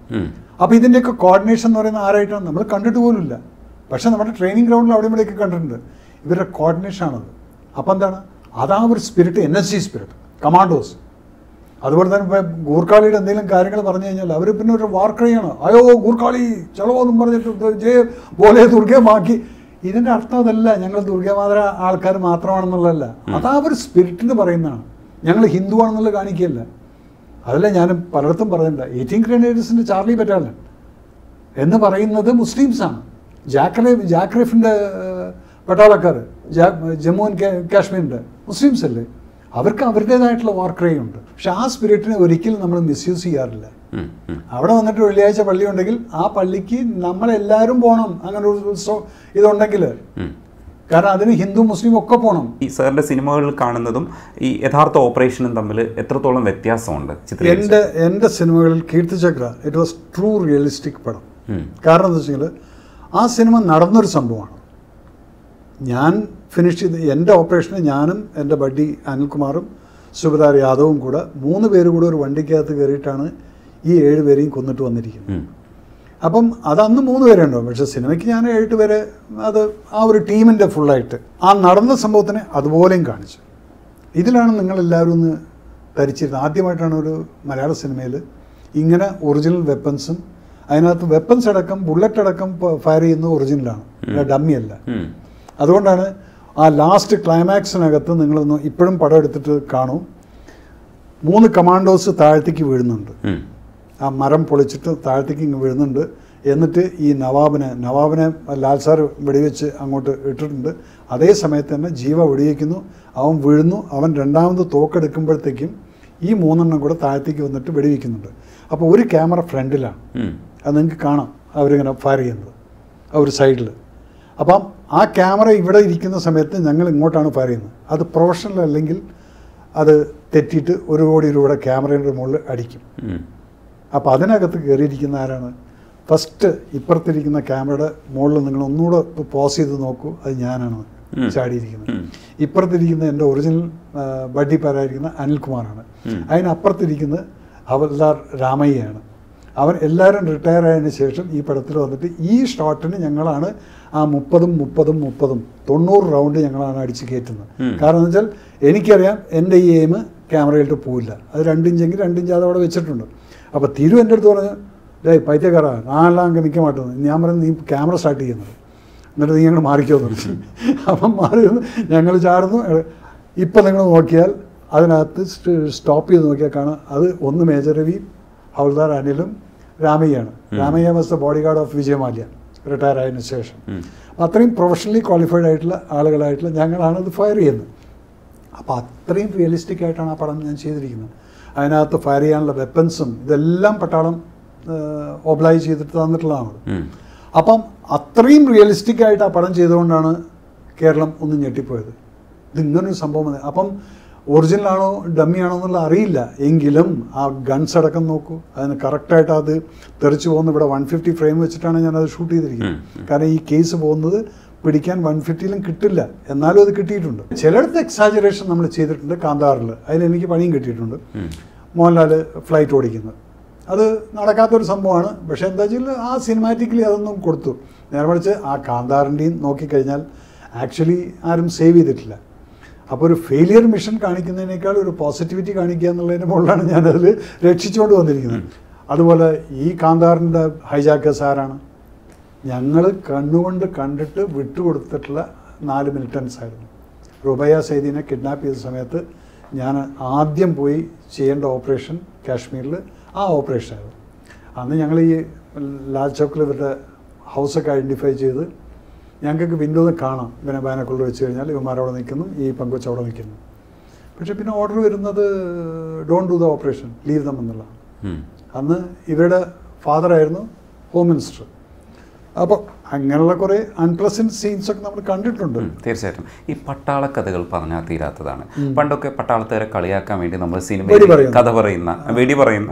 അപ്പോൾ ഇതിന്റെയൊക്കെ കോർഡിനേഷൻ എന്ന് പറയുന്ന ആരായിട്ടാണ്? നമ്മൾ കണ്ടിട്ട് പോലുമില്ല. പക്ഷേ നമ്മുടെ ട്രെയിനിങ് ഗ്രൗണ്ടിൽ അവിടെ ഇവിടെയൊക്കെ കണ്ടിട്ടുണ്ട്. ഇവരുടെ കോർഡിനേഷൻ ആണത്. അപ്പോൾ എന്താണ്? അതാ ഒരു spirit N S G spirit commandos അതുപോലെ തന്നെ ഇപ്പം ഗൂർഖാളിയുടെ എന്തെങ്കിലും കാര്യങ്ങൾ പറഞ്ഞു കഴിഞ്ഞാൽ അവർ പിന്നെ ഒരു വാർക്കഴിയാണ്. അയോ ഗൂർഖാളി ചെളവോ എന്നും പറഞ്ഞിട്ട് ജയ ബോലെ ദുർഗമാക്കി. ഇതിന്റെ അർത്ഥം അതല്ല. ഞങ്ങൾ ദുർഗമാതര ആൾക്കാർ മാത്രമാണെന്നുള്ളതല്ല. ആ ഒരു സ്പിരിറ്റിന് പറയുന്നതാണ്. ഞങ്ങൾ ഹിന്ദു ആണെന്നുള്ളത് കാണിക്കുകയല്ല. അതല്ല ഞാൻ പലയിടത്തും പറഞ്ഞിട്ടുണ്ട്. എയ്റ്റീൻ ഗ്രനേഡേഴ്സിന്റെ ചാർലി പെറ്റാലൻ എന്ന് പറയുന്നത് മുസ്ലിംസാണ്. ജാക്രെ പെട്ടാളക്കാർ ജാ ജമ്മു ആൻഡ് കാശ്മീരിന്റെ മുസ്ലിംസ് അല്ലേ അവർക്ക് അവരുടേതായിട്ടുള്ള വാർക്രേ ഉണ്ട് പക്ഷെ ആ സ്പിരിറ്റിനെ ഒരിക്കലും നമ്മൾ മിസ്യൂസ് ചെയ്യാറില്ല. അവിടെ വന്നിട്ട് വെള്ളിയാഴ്ച പള്ളി ഉണ്ടെങ്കിൽ ആ പള്ളിക്ക് നമ്മളെല്ലാവരും പോകണം അങ്ങനെ ഒരു ഉത്സവം ഇതുണ്ടെങ്കിൽ. കാരണം അതിന് ഹിന്ദു മുസ്ലിം ഒക്കെ പോകണം ഈ സാറിന്റെ സിനിമകളിൽ കാണുന്നതും ഈ യഥാർത്ഥ ഓപ്പറേഷനും തമ്മിൽ എത്രത്തോളം വ്യത്യാസമുണ്ട്? എന്റെ എന്റെ സിനിമകളിൽ Keerthichakra it was true realistic പടം. കാരണം എന്താ വെച്ചാൽ ആ സിനിമ നടന്നൊരു സംഭവമാണ്. ഞാൻ ഫിനിഷ് ചെയ്ത് എന്റെ ഓപ്പറേഷന് ഞാനും എന്റെ ബഡ്ഡി അനിൽകുമാറും സുബദാർ യാദവും കൂടെ മൂന്ന് പേര് കൂടെ ഒരു വണ്ടിക്കകത്ത് കയറിയിട്ടാണ് ഈ ഏഴ് പേരെയും കൊന്നിട്ട് വന്നിരിക്കുന്നത്. അപ്പം അപ്പം അതന്ന് മൂന്ന് പേരെ ഉണ്ടാവും പക്ഷെ സിനിമയ്ക്ക് ഞാൻ ഏഴ് പേരെ അത് ആ ഒരു ടീമിന്റെ ഫുള്ളായിട്ട് ആ നടന്ന സംഭവത്തിനെ അതുപോലെയും കാണിച്ചു. ഇതിലാണ് നിങ്ങളെല്ലാവരും ഒന്ന് ധരിച്ചിരുന്നത്. ആദ്യമായിട്ടാണ് ഒരു മലയാള സിനിമയിൽ ഇങ്ങനെ ഒറിജിനൽ വെപ്പൺസും അതിനകത്ത് വെപ്പൺസ് അടക്കം ബുള്ളറ്റ് അടക്കം ഫയർ ചെയ്യുന്നത് ഒറിജിനലാണ് ഡമ്മി അല്ല അതുകൊണ്ടാണ് ആ ലാസ്റ്റ് ക്ലൈമാക്സിനകത്ത് നിങ്ങളൊന്ന് ഇപ്പോഴും പടം എടുത്തിട്ട് കാണും. മൂന്ന് കമാൻഡോസ് താഴത്തേക്ക് വീഴുന്നുണ്ട്. ആ മരം പൊളിച്ചിട്ട് താഴത്തേക്ക് ഇങ്ങ് വീഴുന്നുണ്ട്. എന്നിട്ട് ഈ നവാബിനെ നവാബിനെ ലാൽ സാർ വെടിവെച്ച് അങ്ങോട്ട് ഇട്ടിട്ടുണ്ട്. അതേ സമയത്ത് തന്നെ ജീവ വെടിവെക്കുന്നു. അവൻ വീഴുന്നു. അവൻ രണ്ടാമത് തോക്കെടുക്കുമ്പോഴത്തേക്കും ഈ മൂന്നെണ്ണം കൂടെ താഴത്തേക്ക് വന്നിട്ട് വെടിവെക്കുന്നുണ്ട്. അപ്പോൾ ഒരു ക്യാമറ ഫ്രണ്ടിലാണ്. അത് നിങ്ങൾക്ക് കാണാം. അവരിങ്ങനെ ഫയർ ചെയ്യുന്നത്. ആ ഒരു സൈഡിൽ അപ്പം ആ ക്യാമറ ഇവിടെ ഇരിക്കുന്ന സമയത്ത് ഞങ്ങൾ ഇങ്ങോട്ടാണ് പറയുന്നത് അത് പ്രൊഫഷണൽ അല്ലെങ്കിൽ അത് തെറ്റിയിട്ട് ഒരു കോടി രൂപയുടെ ക്യാമറയുടെ മുകളിൽ അടിക്കും. അപ്പോൾ അതിനകത്ത് കയറിയിരിക്കുന്ന ആരാണ്? ഫസ്റ്റ് ഇപ്പുറത്തിരിക്കുന്ന ക്യാമറയുടെ മുകളിൽ നിങ്ങൾ ഒന്നുകൂടെ പോസ് ചെയ്ത് നോക്കൂ അത് ഞാനാണ്. ചാടിയിരിക്കുന്നത്. ഇപ്പുറത്തിരിക്കുന്ന എന്റെ ഒറിജിനൽ ബഡ്ഡി പേരായിരിക്കുന്ന അനിൽകുമാറാണ്. അതിനപ്പുറത്തിരിക്കുന്നത് ഹവൽദാർ രാമയ്യയാണ്. അവർ എല്ലാവരും റിട്ടയർ ആയതിന് ശേഷം ഈ പടത്തിൽ വന്നിട്ട് ഈ ഷോട്ടിന് ഞങ്ങളാണ് ആ മുപ്പതും മുപ്പതും മുപ്പതും തൊണ്ണൂറ് റൗണ്ട് ഞങ്ങളാണ് അടിച്ച് കയറ്റുന്നത്. കാരണം എന്ന് വെച്ചാൽ എനിക്കറിയാം എന്റെ ഈ എയിം ക്യാമറയിലിട്ട് പോവില്ല. അത് രണ്ടിഞ്ചെങ്കിൽ രണ്ടിഞ്ച് അത് അവിടെ വെച്ചിട്ടുണ്ട്. അപ്പോൾ തിരു എന്റെ അടുത്ത് പറഞ്ഞു ഡേ പൈത്യക്കാരാ നാളെ അങ്ങ് നിൽക്കാൻ മാറ്റുന്നത് ഞാൻ പറഞ്ഞു നീ ക്യാമറ സ്റ്റാർട്ട് ചെയ്യുന്നത് എന്നിട്ട് നീ ഞങ്ങൾ മാറിക്കോന്ന് അപ്പം മാറി ഞങ്ങൾ ചാടുന്നു. ഇപ്പം നിങ്ങൾ നോക്കിയാൽ അതിനകത്ത് സ്റ്റോപ്പ് ചെയ്ത് നോക്കിയാൽ കാണാം. അത് ഒന്ന് മേജർ രവി ഹൗൽദാർ അനിലും രാമയ്യാണ്. Ramaiah was the bodyguard of Vijay Mallya retire ആയതിനു ശേഷം അപ്പം അത്രയും പ്രൊഫഷണലി ക്വാളിഫൈഡ് ആയിട്ടുള്ള ആളുകളായിട്ടുള്ള ഞങ്ങളാണ് അത് ഫയർ ചെയ്യുന്നത്. അപ്പോൾ അത്രയും റിയലിസ്റ്റിക് ആയിട്ടാണ് ആ പടം ഞാൻ ചെയ്തിരിക്കുന്നത്. അതിനകത്ത് ഫയർ ചെയ്യാനുള്ള വെപ്പൻസും ഇതെല്ലാം പട്ടാളം ഒബ്ലൈസ് ചെയ്തിട്ട് തന്നിട്ടുള്ളതാണ്. അപ്പം അത്രയും റിയലിസ്റ്റിക് ആയിട്ട് ആ പടം ചെയ്തുകൊണ്ടാണ് കേരളം ഒന്ന് ഞെട്ടിപ്പോയത്. ഇതിങ്ങനൊരു സംഭവം അപ്പം ഒറിജിനൽ ആണോ ഡമ്മി ആണോ എന്നുള്ള അറിയില്ല. എങ്കിലും ആ ഗൺസ് അടക്കം നോക്കൂ. അതിന് കറക്റ്റായിട്ട് അത് തെറിച്ച് പോകുന്ന ഇവിടെ വൺ ഫിഫ്റ്റി ഫ്രെയിം വെച്ചിട്ടാണ് ഞാനത് ഷൂട്ട് ചെയ്തിരിക്കുന്നത്. കാരണം ഈ കേസ് പോകുന്നത് പിടിക്കാൻ വൺ ഫിഫ്റ്റിയിലും കിട്ടില്ല. എന്നാലും അത് കിട്ടിയിട്ടുണ്ട്. ചിലയിടത്ത് എക്സാജറേഷൻ നമ്മൾ ചെയ്തിട്ടുണ്ട് കാന്താറിൽ അതിലെനിക്ക് പണിയും കിട്ടിയിട്ടുണ്ട്. മോഹൻലാൽ ഫ്ലൈറ്റ് ഓടിക്കുന്നത്. അത് നടക്കാത്തൊരു സംഭവമാണ്. പക്ഷേ എന്താ വെച്ചാൽ ആ സിനിമാറ്റിക്കലി അതൊന്നും കൊടുത്തു. നേരെ മറിച്ച് ആ കാന്താറിന്റെയും നോക്കിക്കഴിഞ്ഞാൽ ആക്ച്വലി ആരും സേവ് ചെയ്തിട്ടില്ല. അപ്പോൾ ഒരു ഫെയിലിയർ മിഷൻ കാണിക്കുന്നതിനേക്കാൾ ഒരു പോസിറ്റിവിറ്റി കാണിക്കുക എന്നുള്ളതിന് മുകളിലാണ് ഞാനതിൽ രക്ഷിച്ചുകൊണ്ട് വന്നിരിക്കുന്നത്. അതുപോലെ ഈ കാന്താറിന്റെ ഹൈജാക്കേഴ്സ് ആരാണ് ഞങ്ങൾ കണ്ണുകൊണ്ട് കണ്ടിട്ട് വിട്ടുകൊടുത്തിട്ടുള്ള നാല് മിലിറ്റൻസ് ആയിരുന്നു. റുബയ സൈദീനെ കിഡ്നാപ്പ് ചെയ്ത സമയത്ത് ഞാൻ ആദ്യം പോയി ചെയ്യേണ്ട ഓപ്പറേഷൻ കാശ്മീരിൽ ആ ഓപ്പറേഷൻ ആയിരുന്നു. അന്ന് ഞങ്ങൾ ഈ ലാൽ ചൗക്കിൽ ഇവരുടെ ഹൗസൊക്കെ ഐഡന്റിഫൈ ചെയ്ത് ഞങ്ങൾക്ക് വിൻഡോന്ന് കാണാം. ഇവനെ ബാനക്കുള്ളിൽ വെച്ച് കഴിഞ്ഞാൽ ഇവന്മാരവിടെ നിൽക്കുന്നു ഈ പങ്കുവച്ച് അവിടെ നിൽക്കുന്നു. പക്ഷേ പിന്നെ ഓർഡർ വരുന്നത് don't do the operation leave them എന്നുള്ള. അന്ന് ഇവരുടെ ഫാദറായിരുന്നു ഹോം മിനിസ്റ്റർ അപ്പോൾ അങ്ങനെയുള്ള കുറേ അൺപ്ലസന്റ് സീൻസ് ഒക്കെ നമ്മൾ കണ്ടിട്ടുണ്ട്. തീർച്ചയായിട്ടും. ഈ പട്ടാള കഥകൾ പറഞ്ഞാൽ തീരാത്തതാണ്. പണ്ടൊക്കെ പട്ടാളത്തുകാരെ കളിയാക്കാൻ വേണ്ടി നമ്മൾ സിനിമ സിനിമയിൽ കഥ പറയുന്ന വെടി പറയുന്ന.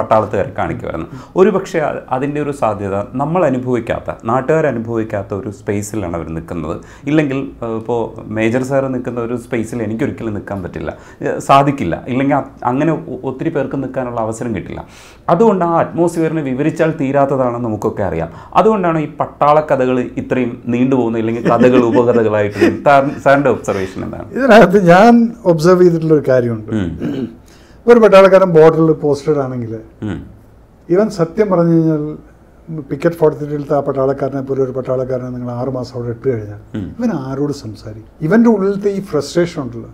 പട്ടാളത്തുകാരെ കാണിക്കുമായിരുന്നു. ഒരു പക്ഷേ അതിന്റെ ഒരു സാധ്യത നമ്മൾ അനുഭവിക്കാത്ത നാട്ടുകാർ അനുഭവിക്കാത്ത ഒരു സ്പേസിലാണ് അവർ നിൽക്കുന്നത്. ഇല്ലെങ്കിൽ ഇപ്പോൾ മേജർ സാറ് നിൽക്കുന്ന ഒരു സ്പേസിൽ എനിക്കൊരിക്കലും നിൽക്കാൻ പറ്റില്ല. സാധിക്കില്ല. ഇല്ലെങ്കിൽ അങ്ങനെ ഒത്തിരി പേർക്ക് നിൽക്കാനുള്ള അവസരം കിട്ടില്ല. അതുകൊണ്ട് ആ അറ്റ്മോസ്ഫിയറിനെ വിവരിച്ചാൽ തീരാത്തതാണെന്ന് നമുക്കൊക്കെ അറിയാം. അതുകൊണ്ടാണ് ഈ പട്ടാള കഥകൾ ഇത്രയും നീണ്ടുപോകുന്നത് ഇല്ലെങ്കിൽ കഥകൾ ഉപകഥകളായിട്ട് സാറിന്റെ ഒബ്സർവേഷൻ എന്താണ്? ഇതിനകത്ത് ഞാൻ ഒബ്സർവ് ചെയ്തിട്ടുള്ള ഒരു കാര്യമുണ്ട് ഒരു പട്ടാളക്കാരൻ ബോർഡറിൽ പോസ്റ്റഡ് ആണെങ്കിൽ. ഇവൻ സത്യം പറഞ്ഞു കഴിഞ്ഞാൽ പിക്കറ്റ് ഫോർട്ടി ത്രീയിലത്തെ ആ പട്ടാളക്കാരനെ പോലെ ഒരു പട്ടാളക്കാരനെ നിങ്ങൾ ആറ് മാസം അവിടെ ഇട്ട് കഴിഞ്ഞാൽ ഇവൻ ആരോട് സംസാരിക്കും? ഇവന്റെ ഉള്ളിലത്തെ ഈ ഫ്രസ്ട്രേഷൻ ഉണ്ടല്ലോ.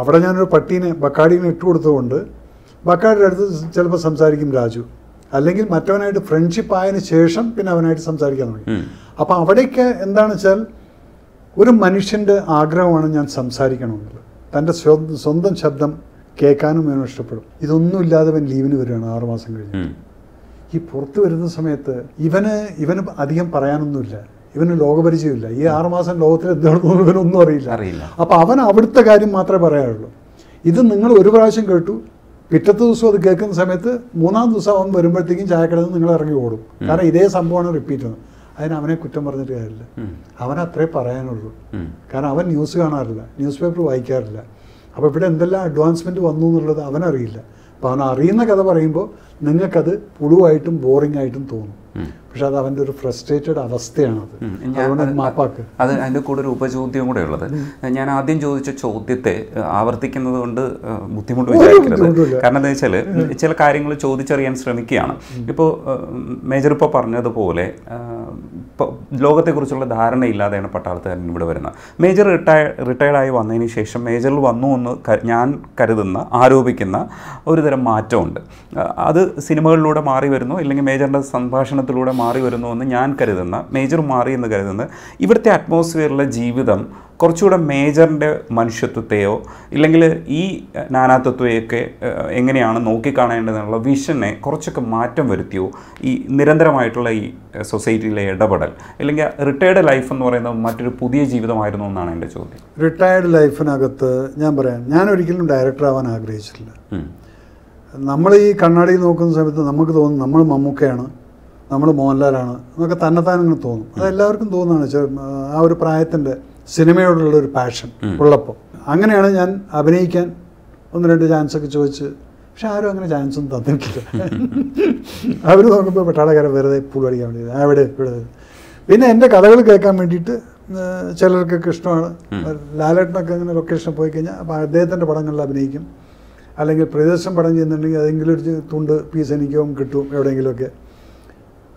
അവിടെ ഞാനൊരു പട്ടീനെ ബക്കാടീനെ ഇട്ട് കൊടുത്തുകൊണ്ട് ബക്കാടിയുടെ അടുത്ത് ചിലപ്പോൾ സംസാരിക്കും രാജു. അല്ലെങ്കിൽ മറ്റവനായിട്ട് ഫ്രണ്ട്ഷിപ്പ് ആയതിനു ശേഷം പിന്നെ അവനായിട്ട് സംസാരിക്കാൻ തുടങ്ങി. അപ്പോൾ അപ്പം അവിടേക്ക് എന്താണെന്ന് വെച്ചാൽ ഒരു മനുഷ്യന്റെ ആഗ്രഹമാണ് ഞാൻ സംസാരിക്കണമെന്നുള്ളത്. തന്റെ സ്വ- സ്വന്തം ശബ്ദം കേൾക്കാനും ഞാൻ ഇഷ്ടപ്പെടും. ഇതൊന്നുമില്ലാതെ ഇവൻ ലീവിന് വരികയാണ് ആറുമാസം കഴിഞ്ഞ് ഈ പുറത്തു വരുന്ന സമയത്ത് ഇവന് ഇവന് അധികം പറയാനൊന്നുമില്ല. ഇവന് ലോകപരിചയമില്ല. ഈ ആറുമാസം ലോകത്തിൽ എന്താണെന്ന് ഇവനൊന്നും അറിയില്ല. അറിയില്ല. അപ്പോൾ അവൻ അവിടുത്തെ കാര്യം മാത്രമേ പറയാറുള്ളൂ. ഇത് നിങ്ങൾ ഒരു പ്രാവശ്യം കേട്ടു പിറ്റത്തെ ദിവസം അത് കേൾക്കുന്ന സമയത്ത് മൂന്നാം ദിവസം അവൻ വരുമ്പോഴത്തേക്കും ചായക്കടയിൽ നിന്ന് നിങ്ങൾ ഇറങ്ങി ഓടും. കാരണം ഇതേ സംഭവമാണ് റിപ്പീറ്റ് ചെയ്യുന്നത് അതിന് അവനെ കുറ്റം പറഞ്ഞിട്ട് കാര്യമില്ല. അവനത്രേ അവൻ അത്രേ പറയാനുള്ളൂ. കാരണം അവൻ ന്യൂസ് കാണാറില്ല. ന്യൂസ് പേപ്പർ വായിക്കാറില്ല. അപ്പോൾ ഇവിടെ എന്തെല്ലാം അഡ്വാൻസ്മെന്റ് വന്നു എന്നുള്ളത് അവനറിയില്ല. അപ്പോൾ അവൻ അറിയുന്ന കഥ പറയുമ്പോൾ നിങ്ങൾക്കത് പുളുവായിട്ടും ബോറിംഗ് ആയിട്ടും തോന്നും. പക്ഷെ അത് അവന്റെ ഒരു ഫ്രസ്ട്രേറ്റഡ് അവസ്ഥയാണ് അതുകൊണ്ട് അത് മാപ്പാക്ക്. അത് അതിന്റെ കൂടെ ഒരു ഉപചോദ്യം കൂടെ ഉള്ളത്. ഞാൻ ആദ്യം ചോദിച്ച ചോദ്യത്തെ ആവർത്തിക്കുന്നത് കൊണ്ട് ബുദ്ധിമുട്ട് വിചാരിക്കരുത്. കാരണം എന്താ വെച്ചാൽ ചില കാര്യങ്ങൾ ചോദിച്ചറിയാൻ ശ്രമിക്കുകയാണ്. ഇപ്പോൾ മേജർ ഇപ്പോൾ പറഞ്ഞതുപോലെ ലോകത്തെക്കുറിച്ചുള്ള ധാരണയില്ലാതെയാണ് പട്ടാളത്തുകാരൻ ഇവിടെ വരുന്നത്. മേജർ റിട്ടയർ റിട്ടയർഡായി വന്നതിന് ശേഷം മേജറിൽ വന്നു എന്ന് ഞാൻ കരുതുന്ന ആരോപിക്കുന്ന ഒരു തരം മാറ്റമുണ്ട് അത് സിനിമകളിലൂടെ മാറി വരുന്നു അല്ലെങ്കിൽ മേജറിന്റെ സംഭാഷണത്തിലൂടെ മാറി വരുന്നു എന്ന് ഞാൻ കരുതുന്ന മേജർ മാറി എന്ന് കരുതുന്നത് ഇവിടുത്തെ അറ്റ്മോസ്ഫിയറിലെ ജീവിതം കുറച്ചുകൂടെ മേജറിന്റെ മനുഷ്യത്വത്തെയോ ഇല്ലെങ്കിൽ ഈ നാനാത്വത്തെയൊക്കെ എങ്ങനെയാണ് നോക്കിക്കാണേണ്ടതെന്നുള്ള വിഷനെ കുറച്ചൊക്കെ മാറ്റം വരുത്തിയോ? ഈ നിരന്തരമായിട്ടുള്ള ഈ സൊസൈറ്റിയിലെ ഇടപെടൽ അല്ലെങ്കിൽ റിട്ടയർഡ് ലൈഫ് എന്ന് പറയുന്നത് മറ്റൊരു പുതിയ ജീവിതമായിരുന്നു എന്നാണ് എന്റെ ചോദ്യം. റിട്ടയർഡ് ലൈഫിനകത്ത് ഞാൻ പറയാം ഞാൻ ഒരിക്കലും ഡയറക്ടർ ആവാൻ ആഗ്രഹിച്ചിട്ടില്ല. നമ്മൾ ഈ കണ്ണാടിയിൽ നോക്കുന്ന സമയത്ത് നമുക്ക് തോന്നും നമ്മൾ മമ്മൂക്കയാണ് നമ്മൾ മോഹൻലാലാണ് എന്നൊക്കെ തന്നെത്താനങ്ങനെ തോന്നും. അത് എല്ലാവർക്കും തോന്നുന്നതാണ്. ആ ഒരു പ്രായത്തിന്റെ സിനിമയോടുള്ള ഒരു പാഷൻ ഉള്ളപ്പോൾ. അങ്ങനെയാണ് ഞാൻ അഭിനയിക്കാൻ ഒന്ന് രണ്ട് ചാൻസ് ഒക്കെ ചോദിച്ച്. പക്ഷെ ആരും അങ്ങനെ ചാൻസ് ഒന്നും തന്നിട്ടില്ല. അവർ നോക്കുമ്പോൾ പട്ടാളക്കാരൻ വെറുതെ പൂൾ അടിക്കാൻ വേണ്ടി അവിടെ ഇവിടെ. പിന്നെ എന്റെ കഥകൾ കേൾക്കാൻ വേണ്ടിയിട്ട് ചിലർക്കൊക്കെ ഇഷ്ടമാണ്. ലാലേട്ടനൊക്കെ അങ്ങനെ ലൊക്കേഷൻ പോയി കഴിഞ്ഞാൽ അപ്പോൾ അദ്ദേഹത്തിന്റെ പടങ്ങളിൽ അഭിനയിക്കും. അല്ലെങ്കിൽ പ്രദേശം പടം ചെയ്യുന്നുണ്ടെങ്കിൽ അതെങ്കിലും ഒരു തുണ്ട് പീസ് എനിക്കും കിട്ടും എവിടെയെങ്കിലുമൊക്കെ.